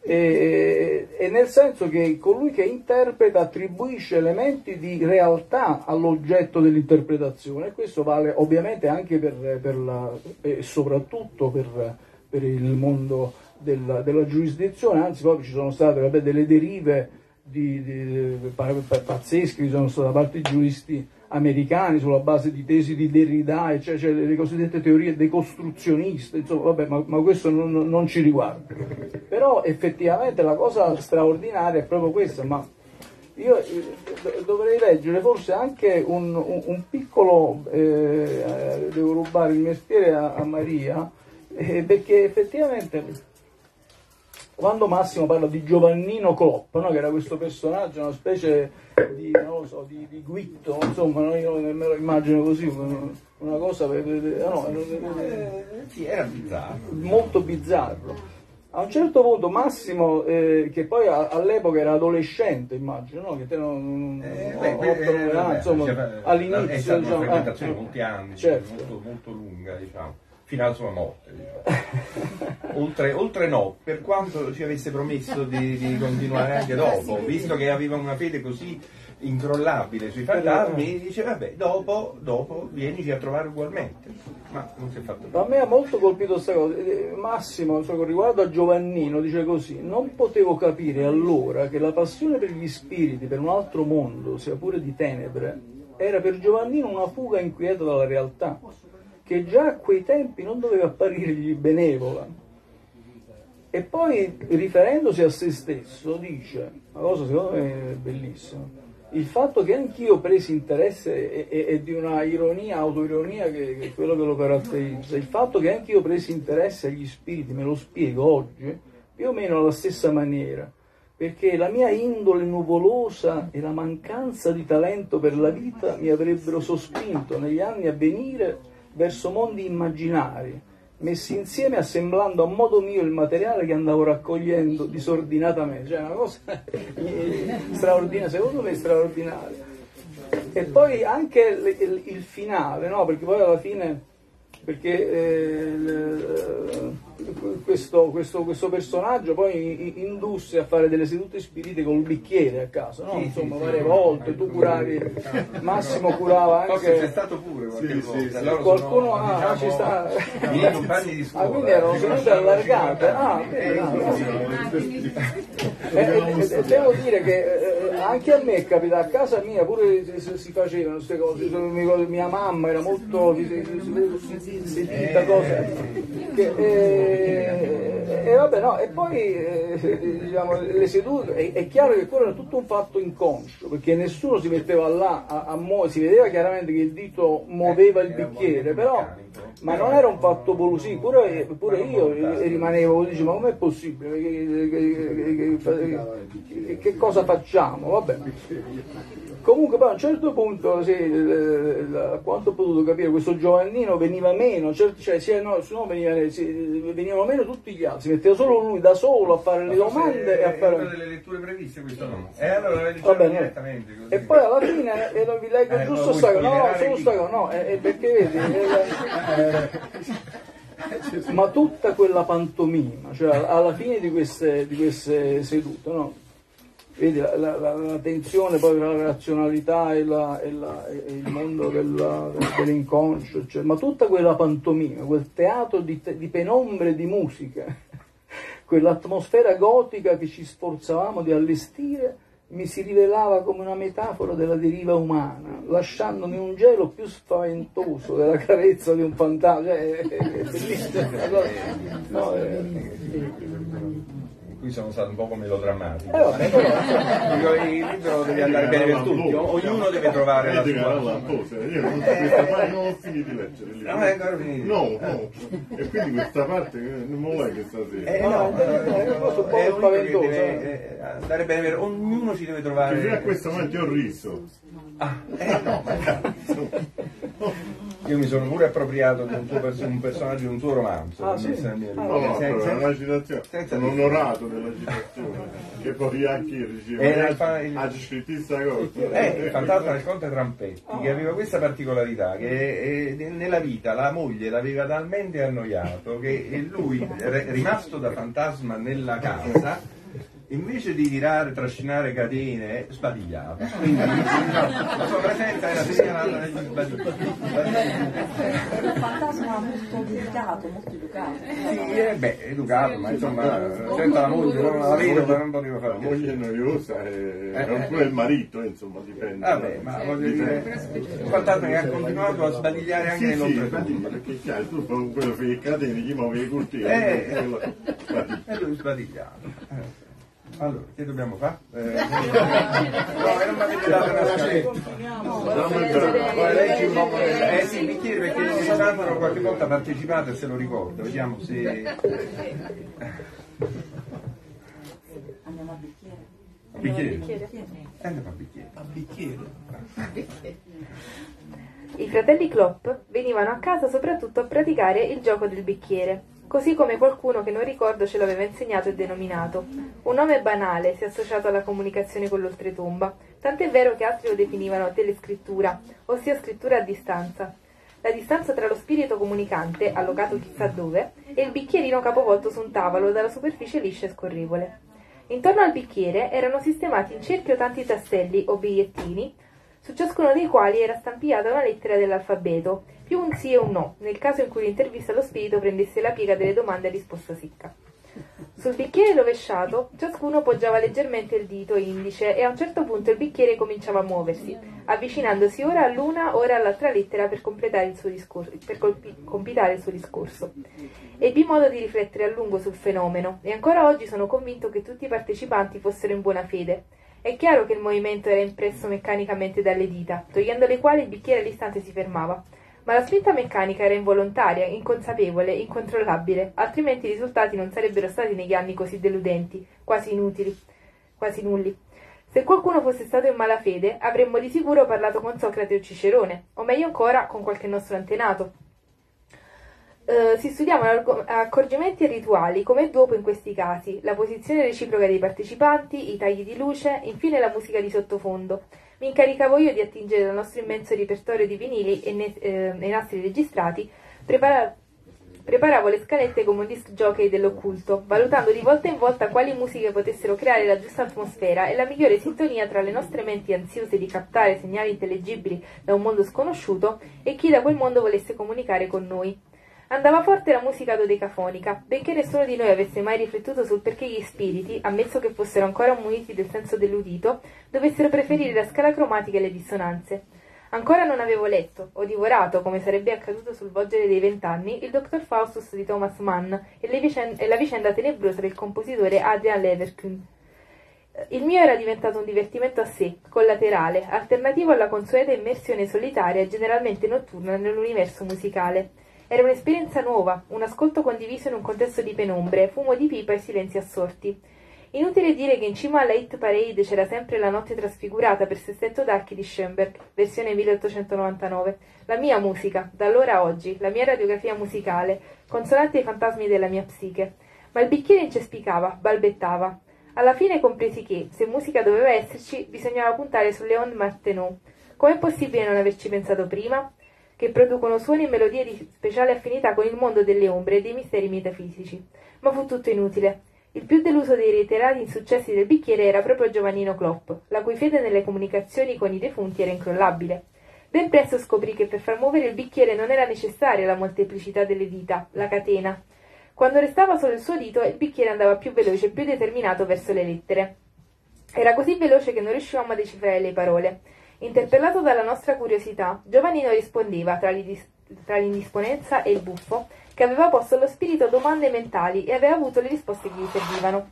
e, e, nel senso che colui che interpreta attribuisce elementi di realtà all'oggetto dell'interpretazione, e questo vale ovviamente anche per, per la, e soprattutto per per il mondo della, della giurisdizione, anzi poi ci sono state vabbè, delle derive di, di, pazzesche che sono state da parte di giuristi americani sulla base di tesi di Derrida, cioè, cioè le cosiddette teorie decostruzioniste, insomma, vabbè, ma, ma questo non, non, ci riguarda. Però effettivamente la cosa straordinaria è proprio questa, ma io eh, dovrei leggere forse anche un, un, un piccolo, eh, devo rubare il mestiere a, a Maria, eh, perché effettivamente quando Massimo parla di Giovannino Klopp, no? che era questo personaggio, una specie di, so, di, di guitto, insomma, no? io me lo immagino così, una cosa... No, eh, sì, era bizzarro. Molto bizzarro. A un certo punto Massimo, eh, che poi all'epoca era adolescente, immagino, no? che te non, Eh, beh, otto, eh, nove vabbè, anni, insomma, cioè, all'inizio. È stata una diciamo, frequentazione eh, molti anni, certo. molto, molto lunga, diciamo, fino alla sua morte. Diciamo. [LAUGHS] oltre, oltre no, per quanto ci avesse promesso di, di continuare anche dopo, visto che aveva una fede così incrollabile sui fantasmi, dice vabbè, dopo, dopo vienici a trovare ugualmente. Ma non si è fatto A me ha molto colpito questa cosa. Eh, Massimo, con riguardo a Giovannino, dice così: Non potevo capire allora che la passione per gli spiriti, per un altro mondo, sia pure di tenebre, era per Giovannino una fuga inquieta dalla realtà, che già a quei tempi non doveva apparirgli benevola. E poi, riferendosi a se stesso, dice una cosa secondo me bellissima. Il fatto che anch'io presi interesse è di una ironia, autoironia che, che è quello che lo caratterizza. Il fatto che anch'io presi interesse agli spiriti, me lo spiego oggi, più o meno alla stessa maniera. Perché la mia indole nuvolosa e la mancanza di talento per la vita mi avrebbero sospinto negli anni a venire verso mondi immaginari, messi insieme assemblando a modo mio il materiale che andavo raccogliendo disordinatamente, cioè una cosa [LAUGHS] straordinaria, secondo me straordinaria. E poi anche il, il- finale, no? perché poi alla fine, perché eh, questo, questo- questo personaggio poi indusse a fare delle sedute spirite col bicchiere a casa, no? Sì, insomma sì, varie sì. volte, tu curavi, Massimo curava Forse c'è anche... stato pure qualche Sì, volta. sì, sì. Loro Qualcuno sono, ah, diciamo, ci sta. i miei compagni di scuola. Ah, quindi erano sedute allargate. 50 Ah, anni. bene, Eh, ah, sì, sì. sì. E, e- e devo dire che eh, anche a me capita, a casa mia pure si, facevano queste cose, mia mamma era molto sedita, cose, che, eh, e vabbè no, e poi eh, diciamo, le sedute, è, è chiaro che quello era tutto un fatto inconscio, perché nessuno si metteva là a, a muovere, si vedeva chiaramente che il dito muoveva il un bicchiere, però ma non era un fatto volusivo, pure, pure io rimanevo, dicevo, ma com'è possibile? Che, che- che- che- che cosa facciamo? Vabbè. Comunque poi a un certo punto, sì, eh, a quanto ho potuto capire, questo Giovannino veniva meno, cioè, sì, no, no, veniva- sì, venivano meno tutti gli altri, si metteva solo lui da solo a fare le domande e a È una fare... delle letture previste questo no. E allora le Va bene. direttamente così. E poi alla fine, e non vi leggo Eh, giusto sta cosa, no, solo sta cosa, no, è, è perché vedi, eh, [LAUGHS] ma tutta quella pantomima, cioè alla fine di queste, di queste sedute, no? Vedi la, la- la- tensione poi tra la razionalità e, la- e e il mondo della- dell'inconscio, cioè, ma tutta quella pantomima, quel teatro di, di penombre di musica, [LAUGHS] quell'atmosfera gotica che ci sforzavamo di allestire, mi si rivelava come una metafora della deriva umana, lasciandomi un gelo più spaventoso della carezza di un fantasma. [LAUGHS] Cioè, è, è. Allora, no, è- Cui sono stato un poco melodrammatico. eh, vabbè, però, Dico, il libro deve andare bene per tutti, ognuno deve trovare la che sua. lamposa, io non, parte non ho finito di leggere il libro. Non è ancora finito. No, no. E quindi questa parte eh, non me lo leggo stasera. Eh, no, è una cosa un po' è un che spaventosa. deve eh, andare bene per ognuno ci deve trovare. Fino a questo momento ho riso. Ah, eh no, [LAUGHS] ma- Io mi sono pure appropriato di un, tuo pers- un personaggio di un tuo romanzo. Ah, sì? Ah. No, no, Sen- però sen- è una citazione. senza Sono dire. onorato della citazione. Che poi anche io Era eh, il fa- il- scritto questa cosa. Eh, il fantasma del conte Trampetti, che aveva questa particolarità, che eh, nella vita la moglie l'aveva talmente annoiato che lui, re- rimasto da fantasma nella casa, invece di tirare, trascinare catene, sbadigliava. Quindi la sua presenza era segnalata negli sbadigli. Era un fantasma molto delicato, molto educato. Sì, eh, beh, educato, ma insomma, senza la moglie, non la vedo, ma non poteva La fare moglie è noiosa e Eh, eh. oppure il marito, insomma, dipende. Vabbè, ma voglio dire, un fantasma che ha continuato a sbadigliare anche Sì, sì, nell'oltretomba. infatti, perché è chiaro, tu con quello che i catene, chi muove i cultivi, Eh. E lui sbadigliava. Eh. Allora, che dobbiamo fare? Eh, [LAUGHS] no, non mi avete dato una scaletta. Dammi il brano. Poi leggi un po' come- Eh sì, il bicchiere perché Sandro qualche volta ha partecipato e se lo ricorda. Vediamo se. Andiamo al bicchiere. Bicchiere? Eh, Andiamo a bicchiere. I fratelli Klopp venivano a casa soprattutto a praticare il gioco del bicchiere. Così come qualcuno che non ricordo ce l'aveva insegnato e denominato. Un nome banale si è associato alla comunicazione con l'oltretomba, tant'è vero che altri lo definivano telescrittura, ossia scrittura a distanza. La distanza tra lo spirito comunicante, allocato chissà dove, e il bicchierino capovolto su un tavolo dalla superficie liscia e scorrevole. Intorno al bicchiere erano sistemati in cerchio tanti tasselli o bigliettini, su ciascuno dei quali era stampillata una lettera dell'alfabeto, più un sì e un no, nel caso in cui l'intervista allo spirito prendesse la piega delle domande a risposta secca. Sul bicchiere rovesciato, ciascuno poggiava leggermente il dito indice e a un certo punto il bicchiere cominciava a muoversi, avvicinandosi ora all'una, ora all'altra lettera per, completare il suo discorso, per completare il suo discorso. Ebbi modo di riflettere a lungo sul fenomeno e ancora oggi sono convinto che tutti i partecipanti fossero in buona fede. È chiaro che il movimento era impresso meccanicamente dalle dita, togliendo le quali il bicchiere all'istante si fermava, ma la spinta meccanica era involontaria, inconsapevole, incontrollabile, altrimenti i risultati non sarebbero stati negli anni così deludenti, quasi inutili, quasi nulli. Se qualcuno fosse stato in malafede, avremmo di sicuro parlato con Socrate o Cicerone, o meglio ancora con qualche nostro antenato. Uh, si studiavano accorgimenti e rituali, come dopo in questi casi, la posizione reciproca dei partecipanti, i tagli di luce, infine la musica di sottofondo. Mi incaricavo io di attingere dal nostro immenso repertorio di vinili e, ne, eh, e nastri registrati, prepara- preparavo le scalette come un disc jockey dell'occulto, valutando di volta in volta quali musiche potessero creare la giusta atmosfera e la migliore sintonia tra le nostre menti ansiose di captare segnali intellegibili da un mondo sconosciuto e chi da quel mondo volesse comunicare con noi. Andava forte la musica dodecafonica, benché nessuno di noi avesse mai riflettuto sul perché gli spiriti, ammesso che fossero ancora muniti del senso dell'udito, dovessero preferire la scala cromatica e le dissonanze. Ancora non avevo letto, o divorato, come sarebbe accaduto sul volgere dei vent'anni, il Dr. Faustus di Thomas Mann e, vicende, e la vicenda tenebrosa del compositore Adrian Leverkühn. Il mio era diventato un divertimento a sé, collaterale, alternativo alla consueta immersione solitaria e generalmente notturna nell'universo musicale. Era un'esperienza nuova, un ascolto condiviso in un contesto di penombre, fumo di pipa e silenzi assorti. Inutile dire che in cima alla hit parade c'era sempre La notte trasfigurata per sestetto d'archi di Schoenberg, versione 1899. La mia musica, da allora a oggi, la mia radiografia musicale, consonante ai fantasmi della mia psiche. Ma il bicchiere incespicava, balbettava. Alla fine compresi che, se musica doveva esserci, bisognava puntare sulle onde Martenot. Com'è possibile non averci pensato prima? Che producono suoni e melodie di speciale affinità con il mondo delle ombre e dei misteri metafisici. Ma fu tutto inutile. Il più deluso dei reiterati insuccessi del bicchiere era proprio Giovannino Klopp, la cui fede nelle comunicazioni con i defunti era incrollabile. Ben presto scoprì che per far muovere il bicchiere non era necessaria la molteplicità delle dita, la catena. Quando restava solo il suo dito, il bicchiere andava più veloce e più determinato verso le lettere. Era così veloce che non riuscivamo a decifrare le parole. Interpellato dalla nostra curiosità, Giovannino rispondeva, tra, l'indisponenza e il buffo, che aveva posto allo spirito domande mentali e aveva avuto le risposte che gli servivano.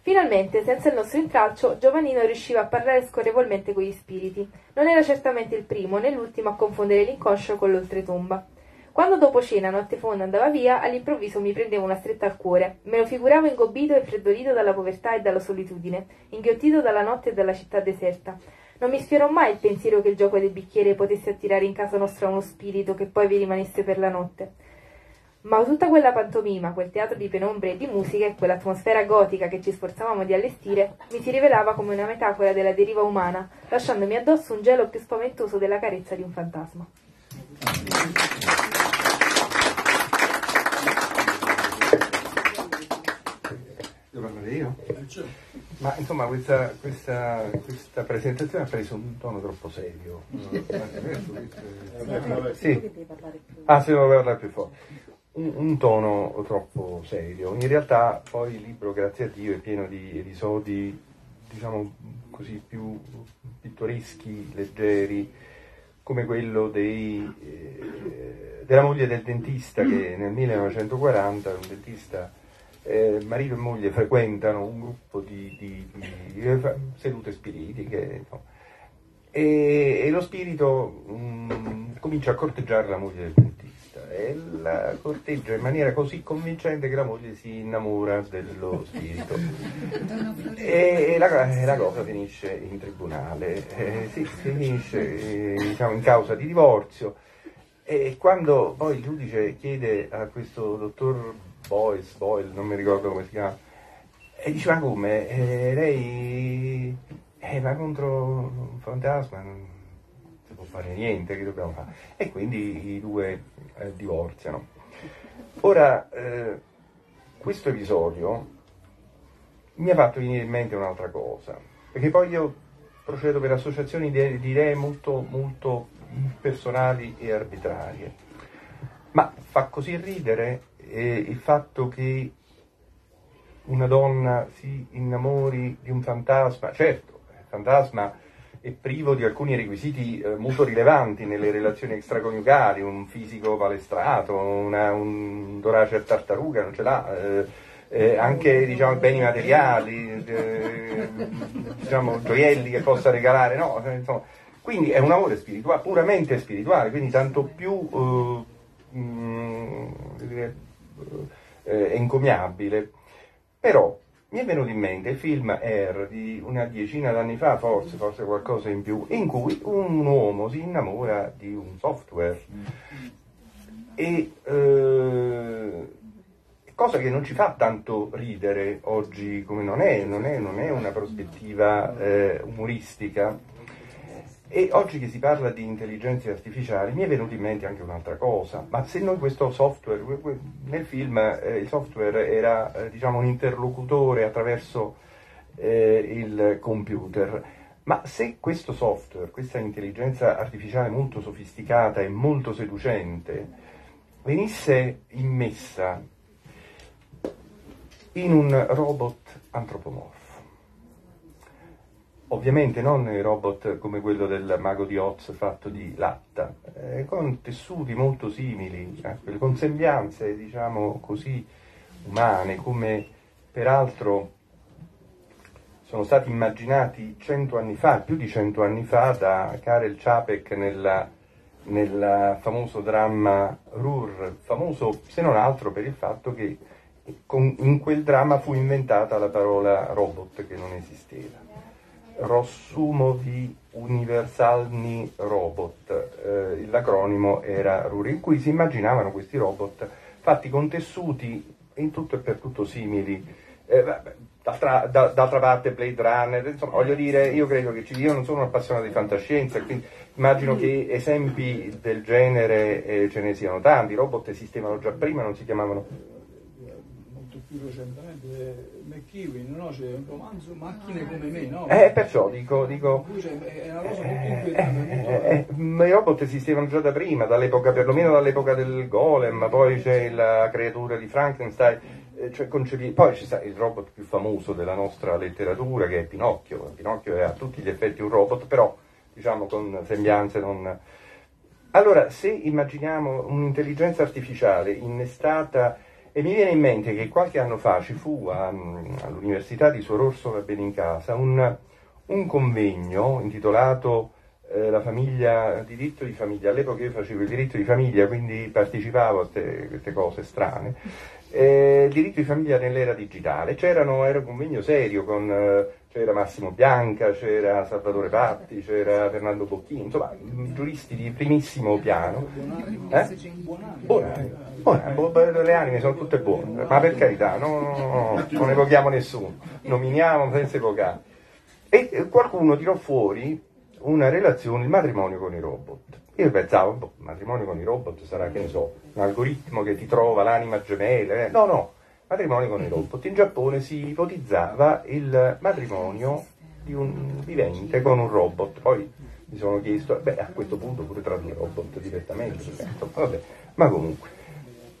Finalmente, senza il nostro intralcio, Giovannino riusciva a parlare scorrevolmente con gli spiriti. Non era certamente il primo né l'ultimo a confondere l'inconscio con l'oltretomba. Quando dopo cena, notte fonda, andava via, all'improvviso mi prendeva una stretta al cuore. Me lo figuravo ingobbito e freddolito dalla povertà e dalla solitudine, inghiottito dalla notte e dalla città deserta. Non mi sfiorò mai il pensiero che il gioco del bicchiere potesse attirare in casa nostra uno spirito che poi vi rimanesse per la notte. Ma tutta quella pantomima, quel teatro di penombre e di musica e quell'atmosfera gotica che ci sforzavamo di allestire, mi si rivelava come una metafora della deriva umana, lasciandomi addosso un gelo più spaventoso della carezza di un fantasma. Devo parlare io? Ma insomma questa, questa, questa, presentazione ha preso un tono troppo serio. [LAUGHS] sì. Ah, se devo parlare più forte. Un, un, tono troppo serio. In realtà poi il libro, grazie a Dio, è pieno di episodi, diciamo così, più pittoreschi, leggeri, come quello dei, eh, della moglie del dentista che nel 1940, un dentista eh, marito e moglie frequentano un gruppo di, di, di sedute spiritiche no? e, e, lo spirito mh, mm, comincia a corteggiare la moglie del dentista e la corteggia in maniera così convincente che la moglie si innamora dello spirito. E, e la, la, cosa finisce in tribunale, eh, sì, finisce eh, diciamo, in causa di divorzio. E quando poi il giudice chiede a questo dottor Boyce, Boyle, non mi ricordo come si chiama, e dice ma come, eh, lei eh, va contro un fantasma, non si può fare niente, che dobbiamo fare? E quindi i due eh, divorziano. Ora, eh, questo episodio mi ha fatto venire in mente un'altra cosa, perché poi io procedo per associazioni di, di idee molto, molto personali e arbitrarie, ma fa così ridere eh, il fatto che una donna si innamori di un fantasma, certo, il fantasma è privo di alcuni requisiti eh, molto rilevanti nelle relazioni extraconiugali, un fisico palestrato, una, un dorace a tartaruga, non ce l'ha. Eh, eh, anche diciamo, beni materiali, eh, diciamo, gioielli che possa regalare, no? Insomma, quindi è un amore spirituale, puramente spirituale, quindi tanto più eh, mh, mm, dire, eh, encomiabile. Però mi è venuto in mente il film Air di una decina d'anni fa, forse, forse qualcosa in più, in cui un uomo si innamora di un software. E eh, cosa che non ci fa tanto ridere oggi come non è, non è, non è una prospettiva eh, umoristica. E oggi che si parla di intelligenze artificiali mi è venuta in mente anche un'altra cosa, ma se noi questo software, nel film eh, il software era eh, diciamo un interlocutore attraverso eh, il computer, ma se questo software, questa intelligenza artificiale molto sofisticata e molto seducente, venisse immessa in un robot antropomorfo. Ovviamente non robot come quello del mago di Oz fatto di latta, eh, con tessuti molto simili, eh, con sembianze diciamo così umane, come peraltro sono stati immaginati cento anni fa, più di cento anni fa, da Karel Čapek nel famoso dramma Rur, famoso se non altro per il fatto che con, in quel dramma fu inventata la parola robot che non esisteva. Rossumovi Universalni Robot, eh, l'acronimo era RURI, in cui si immaginavano questi robot fatti con tessuti in tutto e per tutto simili. Eh, d'altra, d'altra, parte Blade Runner, insomma, voglio dire, io credo che ci, io non sono un appassionato di fantascienza, quindi immagino che esempi del genere eh, ce ne siano tanti, i robot esistevano già prima, non si chiamavano più recentemente McKeown, no? c'è un romanzo Macchine come me, no? Eh, perciò dico, dico è una cosa molto inquietante. Eh, eh, I robot esistevano già da prima, dall'epoca, perlomeno dall'epoca del golem, poi c'è la creatura di Frankenstein, eh, cioè concepi... poi c'è il robot più famoso della nostra letteratura che è Pinocchio, Pinocchio è a tutti gli effetti un robot, però diciamo con sembianze non... Allora, se immaginiamo un'intelligenza artificiale innestata e mi viene in mente che qualche anno fa ci fu a, all'Università di Suor Orsola Benincasa un, un convegno intitolato eh, La famiglia, diritto di famiglia. All'epoca io facevo il diritto di famiglia, quindi partecipavo a queste cose strane. Eh, diritto di famiglia nell'era digitale. C'erano, era un convegno serio con eh, c'era Massimo Bianca, c'era Salvatore Patti, c'era Fernando Bocchini, insomma, giuristi di primissimo piano. Eh? Buonanima, le anime sono tutte buone, ma per carità, no, no, no, non evochiamo nessuno, nominiamo senza evocare. E qualcuno tirò fuori una relazione, il matrimonio con i robot. Io pensavo, boh, matrimonio con i robot sarà, che ne so, un algoritmo che ti trova l'anima gemella. Eh? No, no, matrimonio con i robot. In Giappone si ipotizzava il matrimonio di un vivente con un robot. Poi mi sono chiesto, beh, a questo punto pure tra due robot direttamente, certo, vabbè, ma comunque.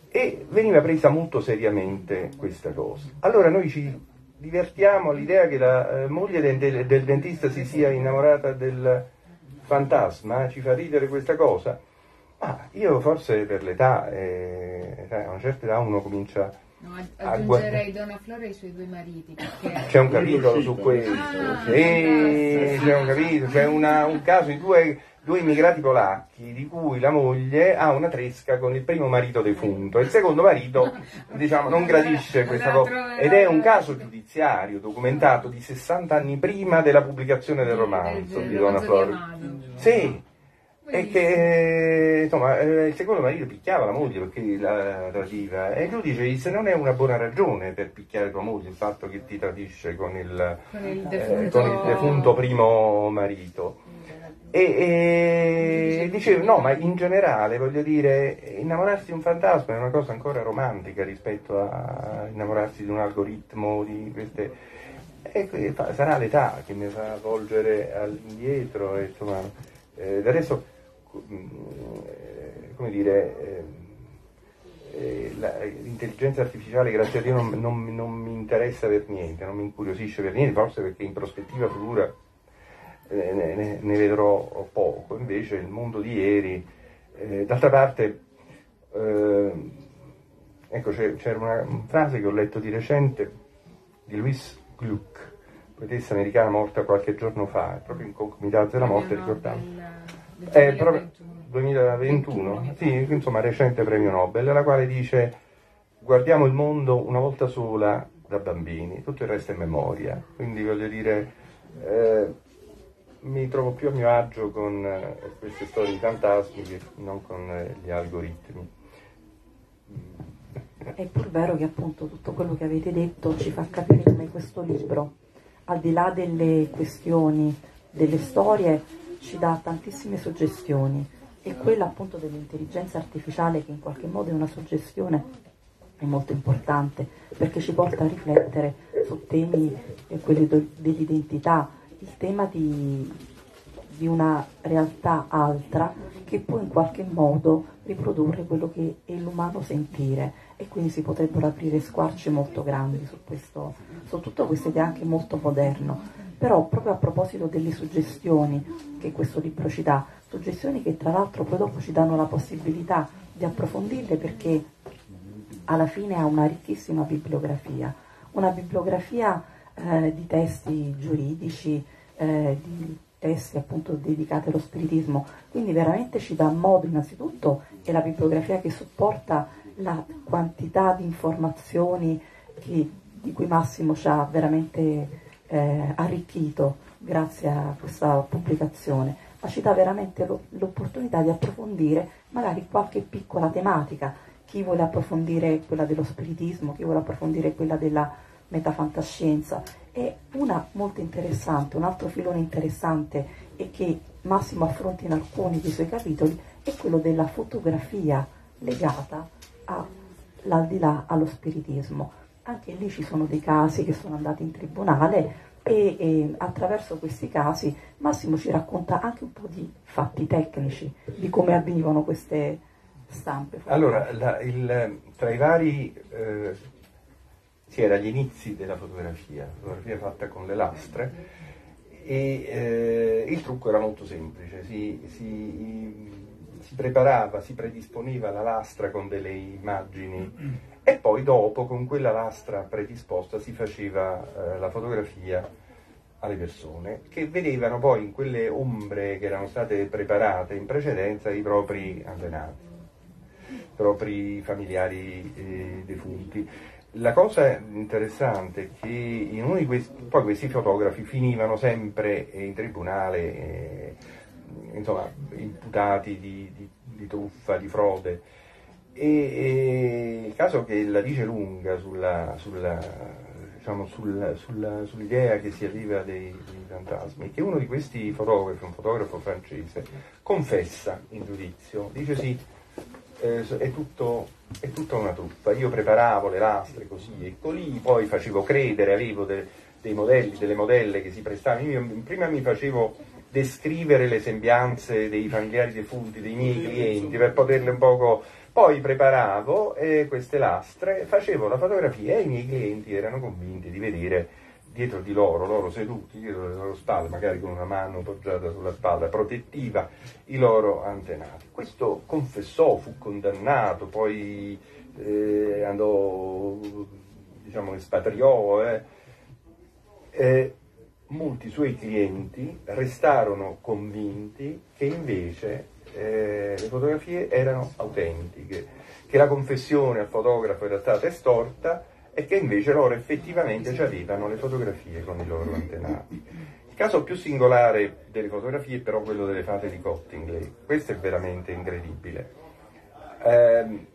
E veniva presa molto seriamente questa cosa. Allora noi ci divertiamo all'idea che la eh, moglie del, del, del, dentista si sia innamorata del fantasma, eh? ci fa ridere questa cosa. Ma io forse per l'età, eh, a una certa età uno comincia No, aggiungerei Donna Flora e i suoi due mariti. Perché... C'è un capitolo su questo, ah, sì, c'è un capitolo, c'è una, un caso di due, due, immigrati polacchi di cui la moglie ha una tresca con il primo marito defunto e il secondo marito diciamo, non gradisce questa cosa. ed è un caso giudiziario documentato di 60 anni prima della pubblicazione del romanzo di Donna Flora. Sì, e che insomma, eh, il secondo marito picchiava la moglie perché la tradiva e il giudice disse non è una buona ragione per picchiare tua moglie il fatto che ti tradisce con il, Con il eh, defunto, con il defunto primo marito. E, e dicevo, no, ma in generale, voglio dire, innamorarsi di un fantasma è una cosa ancora romantica rispetto a innamorarsi di un algoritmo, di queste... E sarà l'età che mi fa volgere all'indietro, e, insomma, eh, eh, come dire, eh, eh, l'intelligenza artificiale, grazie a Dio, non, non- non mi interessa per niente, non mi incuriosisce per niente, forse perché in prospettiva futura eh, ne, ne- vedrò poco. Invece il mondo di ieri, eh, d'altra parte, eh, ecco, c'era una, frase che ho letto di recente di Louis Gluck, poetessa americana morta qualche giorno fa, proprio in concomitanza della morte ricordavo. È proprio 2021, sì, insomma recente premio Nobel, la quale dice guardiamo il mondo una volta sola da bambini, tutto il resto è memoria, quindi voglio dire eh, mi trovo più a mio agio con eh, queste storie di fantasmi che non con eh, gli algoritmi. È pur vero che appunto tutto quello che avete detto ci fa capire come questo libro, al di là delle questioni, delle storie, ci dà tantissime suggestioni e quella appunto dell'intelligenza artificiale che in qualche modo è una suggestione è molto importante perché ci porta a riflettere su temi eh, quelli do- dell'identità, il tema di, di una realtà altra che può in qualche modo riprodurre quello che è l'umano sentire e quindi si potrebbero aprire squarci molto grandi su, questo, su tutto questo ed è anche molto moderno. Però proprio a proposito delle suggestioni che questo libro ci dà, suggestioni che tra l'altro poi dopo ci danno la possibilità di approfondirle perché alla fine ha una ricchissima bibliografia, una bibliografia eh, di testi giuridici, eh, di testi appunto dedicati allo spiritismo, quindi veramente ci dà modo innanzitutto è la bibliografia che supporta la quantità di informazioni che- di cui Massimo ci ha veramente eh, arricchito grazie a questa pubblicazione, ma ci dà veramente lo- l'opportunità di approfondire magari qualche piccola tematica, chi vuole approfondire quella dello spiritismo, chi vuole approfondire quella della metafantascienza. E una molto interessante, un altro filone interessante e che Massimo affronta in alcuni dei suoi capitoli è quello della fotografia legata all'aldilà, allo spiritismo. Anche lì ci sono dei casi che sono andati in tribunale e, e attraverso questi casi Massimo ci racconta anche un po' di fatti tecnici, di come avvenivano queste stampe. Allora, la- il- tra i vari, eh, si era agli inizi della fotografia, fotografia fatta con le lastre, e eh, il trucco era molto semplice, si, si- si preparava, si predisponeva la lastra con delle immagini e poi dopo con quella lastra predisposta si faceva eh, la fotografia alle persone che vedevano poi in quelle ombre che erano state preparate in precedenza i propri antenati i propri familiari eh, defunti. La cosa interessante è che in uno di questi, poi questi fotografi finivano sempre in tribunale, eh, insomma, imputati di, di- di truffa, di frode. E, e il caso che la dice lunga sulla, sulla, diciamo, sul- sulla- sull'idea che si arriva dei, dei fantasmi, che uno di questi fotografi, un fotografo francese, confessa in giudizio, dice sì, eh, è, tutto, è tutta una truffa. Io preparavo le lastre così e colì, poi facevo credere, avevo de- dei modelli, delle modelle che si prestavano. Io prima mi facevo descrivere le sembianze dei familiari defunti, dei miei clienti, per poterle un poco... Poi preparavo eh, queste lastre, facevo la fotografia e i miei clienti erano convinti di vedere dietro di loro, loro seduti, dietro le loro spalle, magari con una mano poggiata sulla spalla protettiva, i loro antenati. Questo confessò, fu condannato, poi eh, andò, diciamo, espatriò. eh. Eh, molti suoi clienti restarono convinti che invece eh, le fotografie erano autentiche, che la confessione al fotografo era stata estorta e che invece loro effettivamente ci avevano le fotografie con i loro antenati. Il caso più singolare delle fotografie è però quello delle fate di Cottingley. Questo è veramente incredibile. Eh,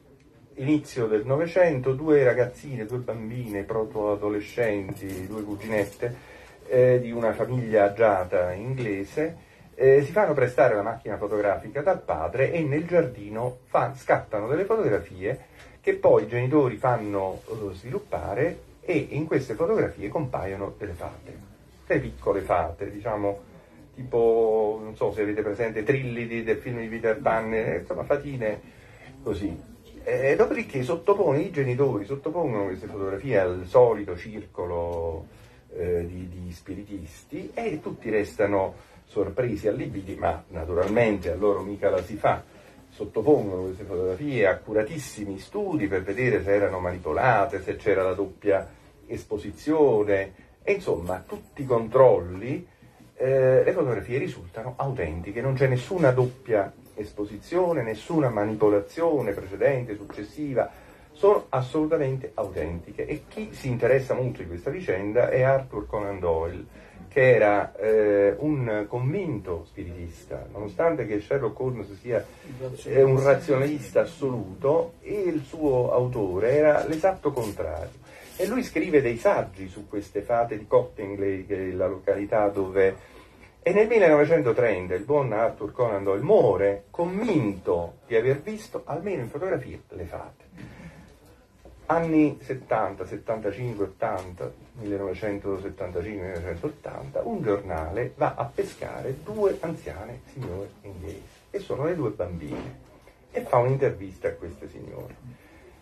inizio del Novecento, due ragazzine, due bambine proto-adolescenti, due cuginette eh, di una famiglia agiata inglese, eh, si fanno prestare la macchina fotografica dal padre e nel giardino fa, scattano delle fotografie che poi i genitori fanno uh, sviluppare e in queste fotografie compaiono delle fate, delle piccole fate, diciamo tipo, non so se avete presente, Trillidi del film di Peter Pan, eh, insomma fatine così. E dopodiché sottopone i genitori, sottopongono queste fotografie al solito circolo eh, di, di spiritisti e tutti restano sorpresi, allibiti, ma naturalmente a loro mica la si fa. Sottopongono queste fotografie a accuratissimi studi per vedere se erano manipolate, se c'era la doppia esposizione e insomma tutti i controlli, eh, le fotografie risultano autentiche, non c'è nessuna doppia esposizione, nessuna manipolazione precedente, successiva, sono assolutamente autentiche e chi si interessa molto di questa vicenda è Arthur Conan Doyle che era eh, un convinto spiritista, nonostante che Sherlock Holmes sia eh, un razionalista assoluto, e il suo autore era l'esatto contrario. E lui scrive dei saggi su queste fate di Cottingley, che è la località dove... E nel 1930 il buon Arthur Conan Doyle muore convinto di aver visto, almeno in fotografia, le fate. Anni 70, 75, 80, 1975-1980, un giornale va a pescare due anziane signore inglesi, e sono le due bambine, e fa un'intervista a queste signore.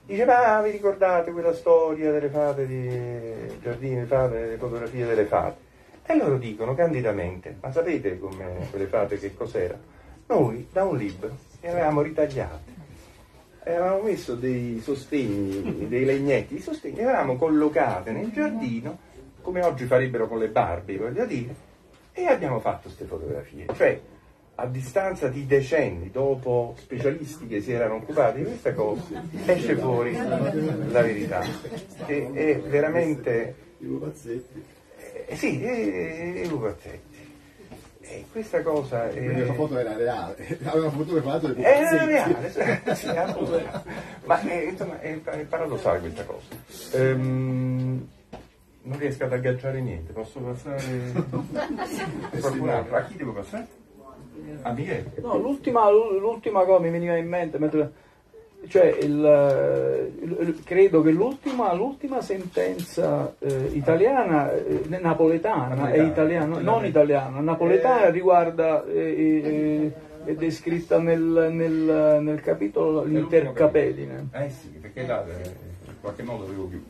Dice, ma vi ricordate quella storia delle fate di giardini, fate, delle fotografie delle fate? E loro dicono candidamente, ma sapete come quelle fate che cos'era? Noi da un libro le avevamo ritagliate avevamo messo dei sostegni, dei legnetti di sostegno, le avevamo collocate nel giardino, come oggi farebbero con le Barbie, voglio dire, e abbiamo fatto queste fotografie. Cioè, a distanza di decenni, dopo specialisti che si erano occupati di questa cosa, esce fuori la verità, che è veramente... Eh, sì, i pupazzetti. E questa cosa è... Quindi la foto era reale, [LAUGHS] aveva fotografato le Era reale, sì, [LAUGHS] ma è, insomma è, è paradossale questa cosa. Ehm, non riesco ad agganciare niente, posso passare [LAUGHS] qualcun altro? A chi devo passare? A Michele? No, l'ultima, l'ultima cosa mi veniva in mente mentre cioè il, il, credo che l'ultima, l'ultima sentenza eh, italiana, eh, napoletana, è italiana, non italiana, napoletana eh. riguarda, eh, eh, è descritta nel, nel, nel capitolo l'intercapedine. Eh sì, perché là eh, in qualche modo avevo più.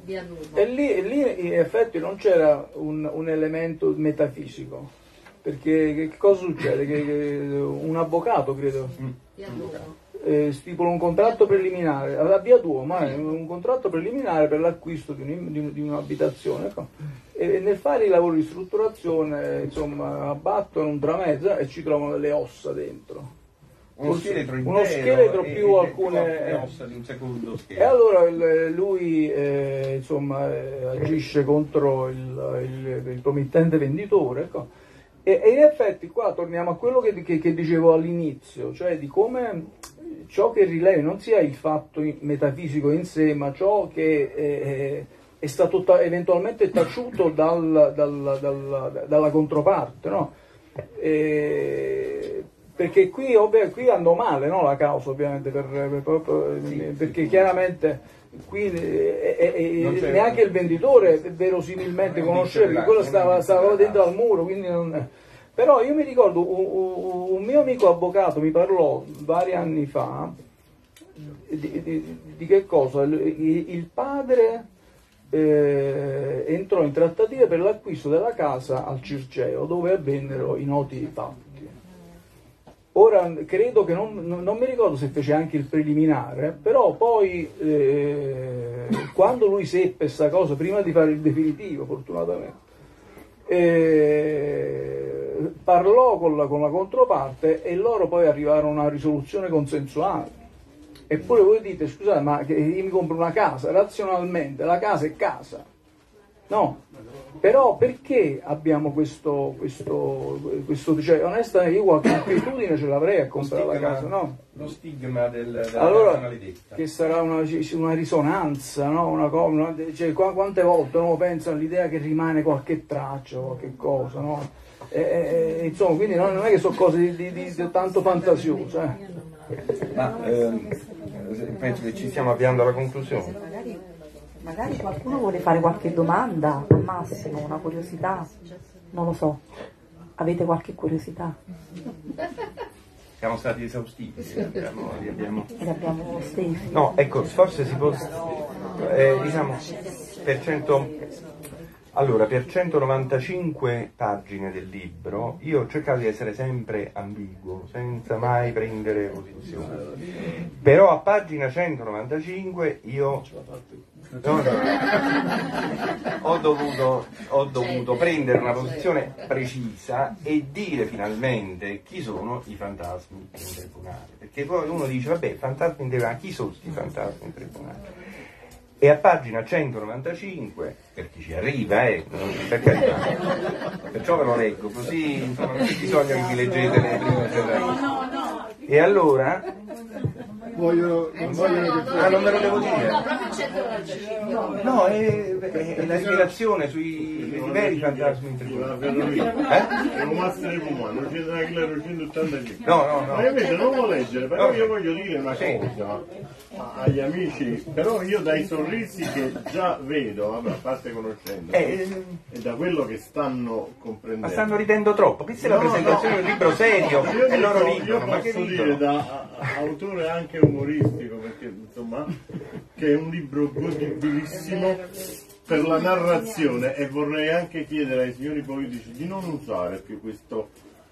E lì, e lì in effetti non c'era un, un elemento metafisico. Perché che cosa succede? Che, che un avvocato, credo, mm eh, stipula un contratto preliminare, a via ma è un contratto preliminare per l'acquisto di, un, di, di un'abitazione. Ecco. E nel fare i lavori di strutturazione, insomma, abbattono un tramezza e ci trovano delle ossa dentro. Uno scheletro, uno scheletro più e, alcune ossa di un secondo scheletro. E allora il, lui eh, insomma, eh, agisce contro il, il, il promittente venditore. Ecco. E, e, in effetti qua torniamo a quello che, che, che dicevo all'inizio, cioè di come ciò che rilevi non sia il fatto metafisico in sé, ma ciò che è, è stato ta- eventualmente taciuto dal, dal, dal, dalla controparte, no? e, perché qui, ovvio, qui andò male no, la causa ovviamente, per, per, per, sì, perché sì. chiaramente qui eh, eh, eh neanche il venditore verosimilmente conosceva che quello stava, stava dentro al muro, quindi non però io mi ricordo un, un, mio amico avvocato mi parlò vari anni fa di, di, di che cosa? Il, il padre eh, entrò in trattative per l'acquisto della casa al Circeo dove avvennero i noti fatti. Ora credo che non, non, mi ricordo se fece anche il preliminare, però poi eh, quando lui seppe questa cosa, prima di fare il definitivo, fortunatamente, eh, parlò con la, con la controparte e loro poi arrivarono a una risoluzione consensuale. Eppure voi dite, scusate, ma che io mi compro una casa, razionalmente, la casa è casa. No, però perché abbiamo questo, questo, questo cioè onestamente io qualche abitudine ce l'avrei a comprare la casa, no? Lo stigma del, della allora, maledetta. che sarà una, una risonanza, no? Una cosa, cioè, quante volte uno pensa all'idea che rimane qualche traccia, qualche cosa, no? E, e, insomma, quindi non, è che sono cose di, di, di, di tanto fantasiose. Eh. Ma ehm, penso che ci stiamo avviando alla conclusione. Magari, magari qualcuno vuole fare qualche domanda al massimo, una curiosità, non lo so. Avete qualche curiosità? Siamo stati esaustivi, li abbiamo, li abbiamo... Li abbiamo stesi. No, ecco, forse si può, eh, diciamo, per 100, allora, per 195 pagine del libro io ho cercato di essere sempre ambiguo, senza mai prendere posizione. Però a pagina 195 io no, no, ho, dovuto, ho dovuto prendere una posizione precisa e dire finalmente chi sono i fantasmi in tribunale. Perché poi uno dice, vabbè, fantasmi in tribunale, chi sono questi fantasmi in tribunale? E a pagina 195, per chi ci arriva, eh, per carità, perciò ve lo leggo, così insomma, non c'è bisogno che vi leggete le prime. E allora Voglio, non vogliono che Ah, non me lo devo dire? No, è, è la ispirazione sui veri fantasmi in tribunale. Eh? È un master umano, c'è una claro 185. No, no, no. Ma invece non lo leggere, però No. io voglio dire una Sì. cosa agli amici, però io dai sorrisi che già vedo, vabbè, a parte conoscendo, Eh, e da quello che stanno ma comprendendo. stanno ridendo troppo. Questa è la No, presentazione no. di un libro serio Io, e loro io ridono. Ma che posso dire ridono? da autore anche umoristico, perché insomma, che è un libro godibilissimo per la narrazione e vorrei anche chiedere ai signori politici di non usare più questo,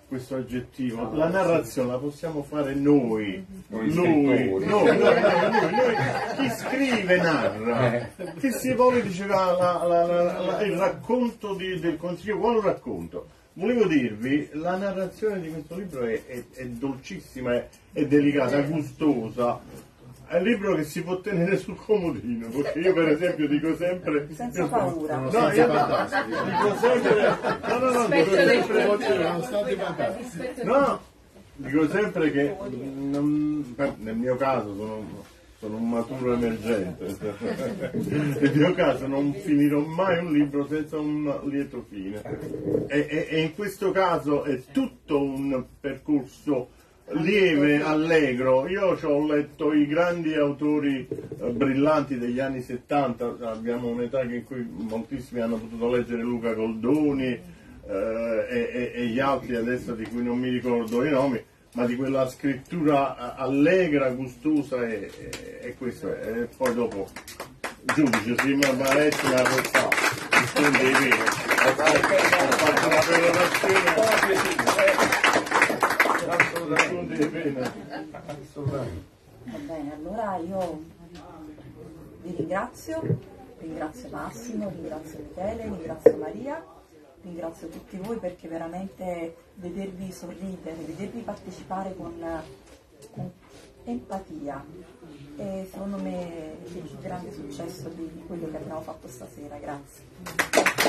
questo aggettivo. La narrazione la possiamo fare noi, Noi noi, noi, noi, noi, chi scrive narra, chi si politici la- la- la- la- la- il racconto di- del consiglio, quale racconto? Volevo dirvi, la narrazione di questo libro è, è- è dolcissima, è, è delicata, gustosa. È un libro che si può tenere sul comodino, perché io per esempio dico sempre... Senza paura. No, Senza io fantasmi. dico sempre... No, no, no, dico sempre... Fantastici. No, dico sempre che non- nel mio caso sono, sono un maturo emergente. [LAUGHS] nel mio caso non finirò mai un libro senza un lieto fine. E, e- e in questo caso è tutto un percorso lieve, allegro. Io ho letto i grandi autori eh, brillanti degli anni 70, abbiamo un'età in cui moltissimi hanno potuto leggere Luca Goldoni eh, e, e- gli altri adesso di cui non mi ricordo i nomi, ma di quella scrittura eh, allegra, gustosa e, e- e questo è. E poi dopo giudice, sì, ma Maretti ha arrestato, risponde ai veri. Ha fatto una perorazione. Va bene, allora io vi ringrazio, ringrazio Massimo, ringrazio Michele, ringrazio Maria, ringrazio tutti voi perché veramente vedervi sorridere, vedervi partecipare con, con empatia e secondo me è il grande successo di quello che abbiamo fatto stasera, grazie.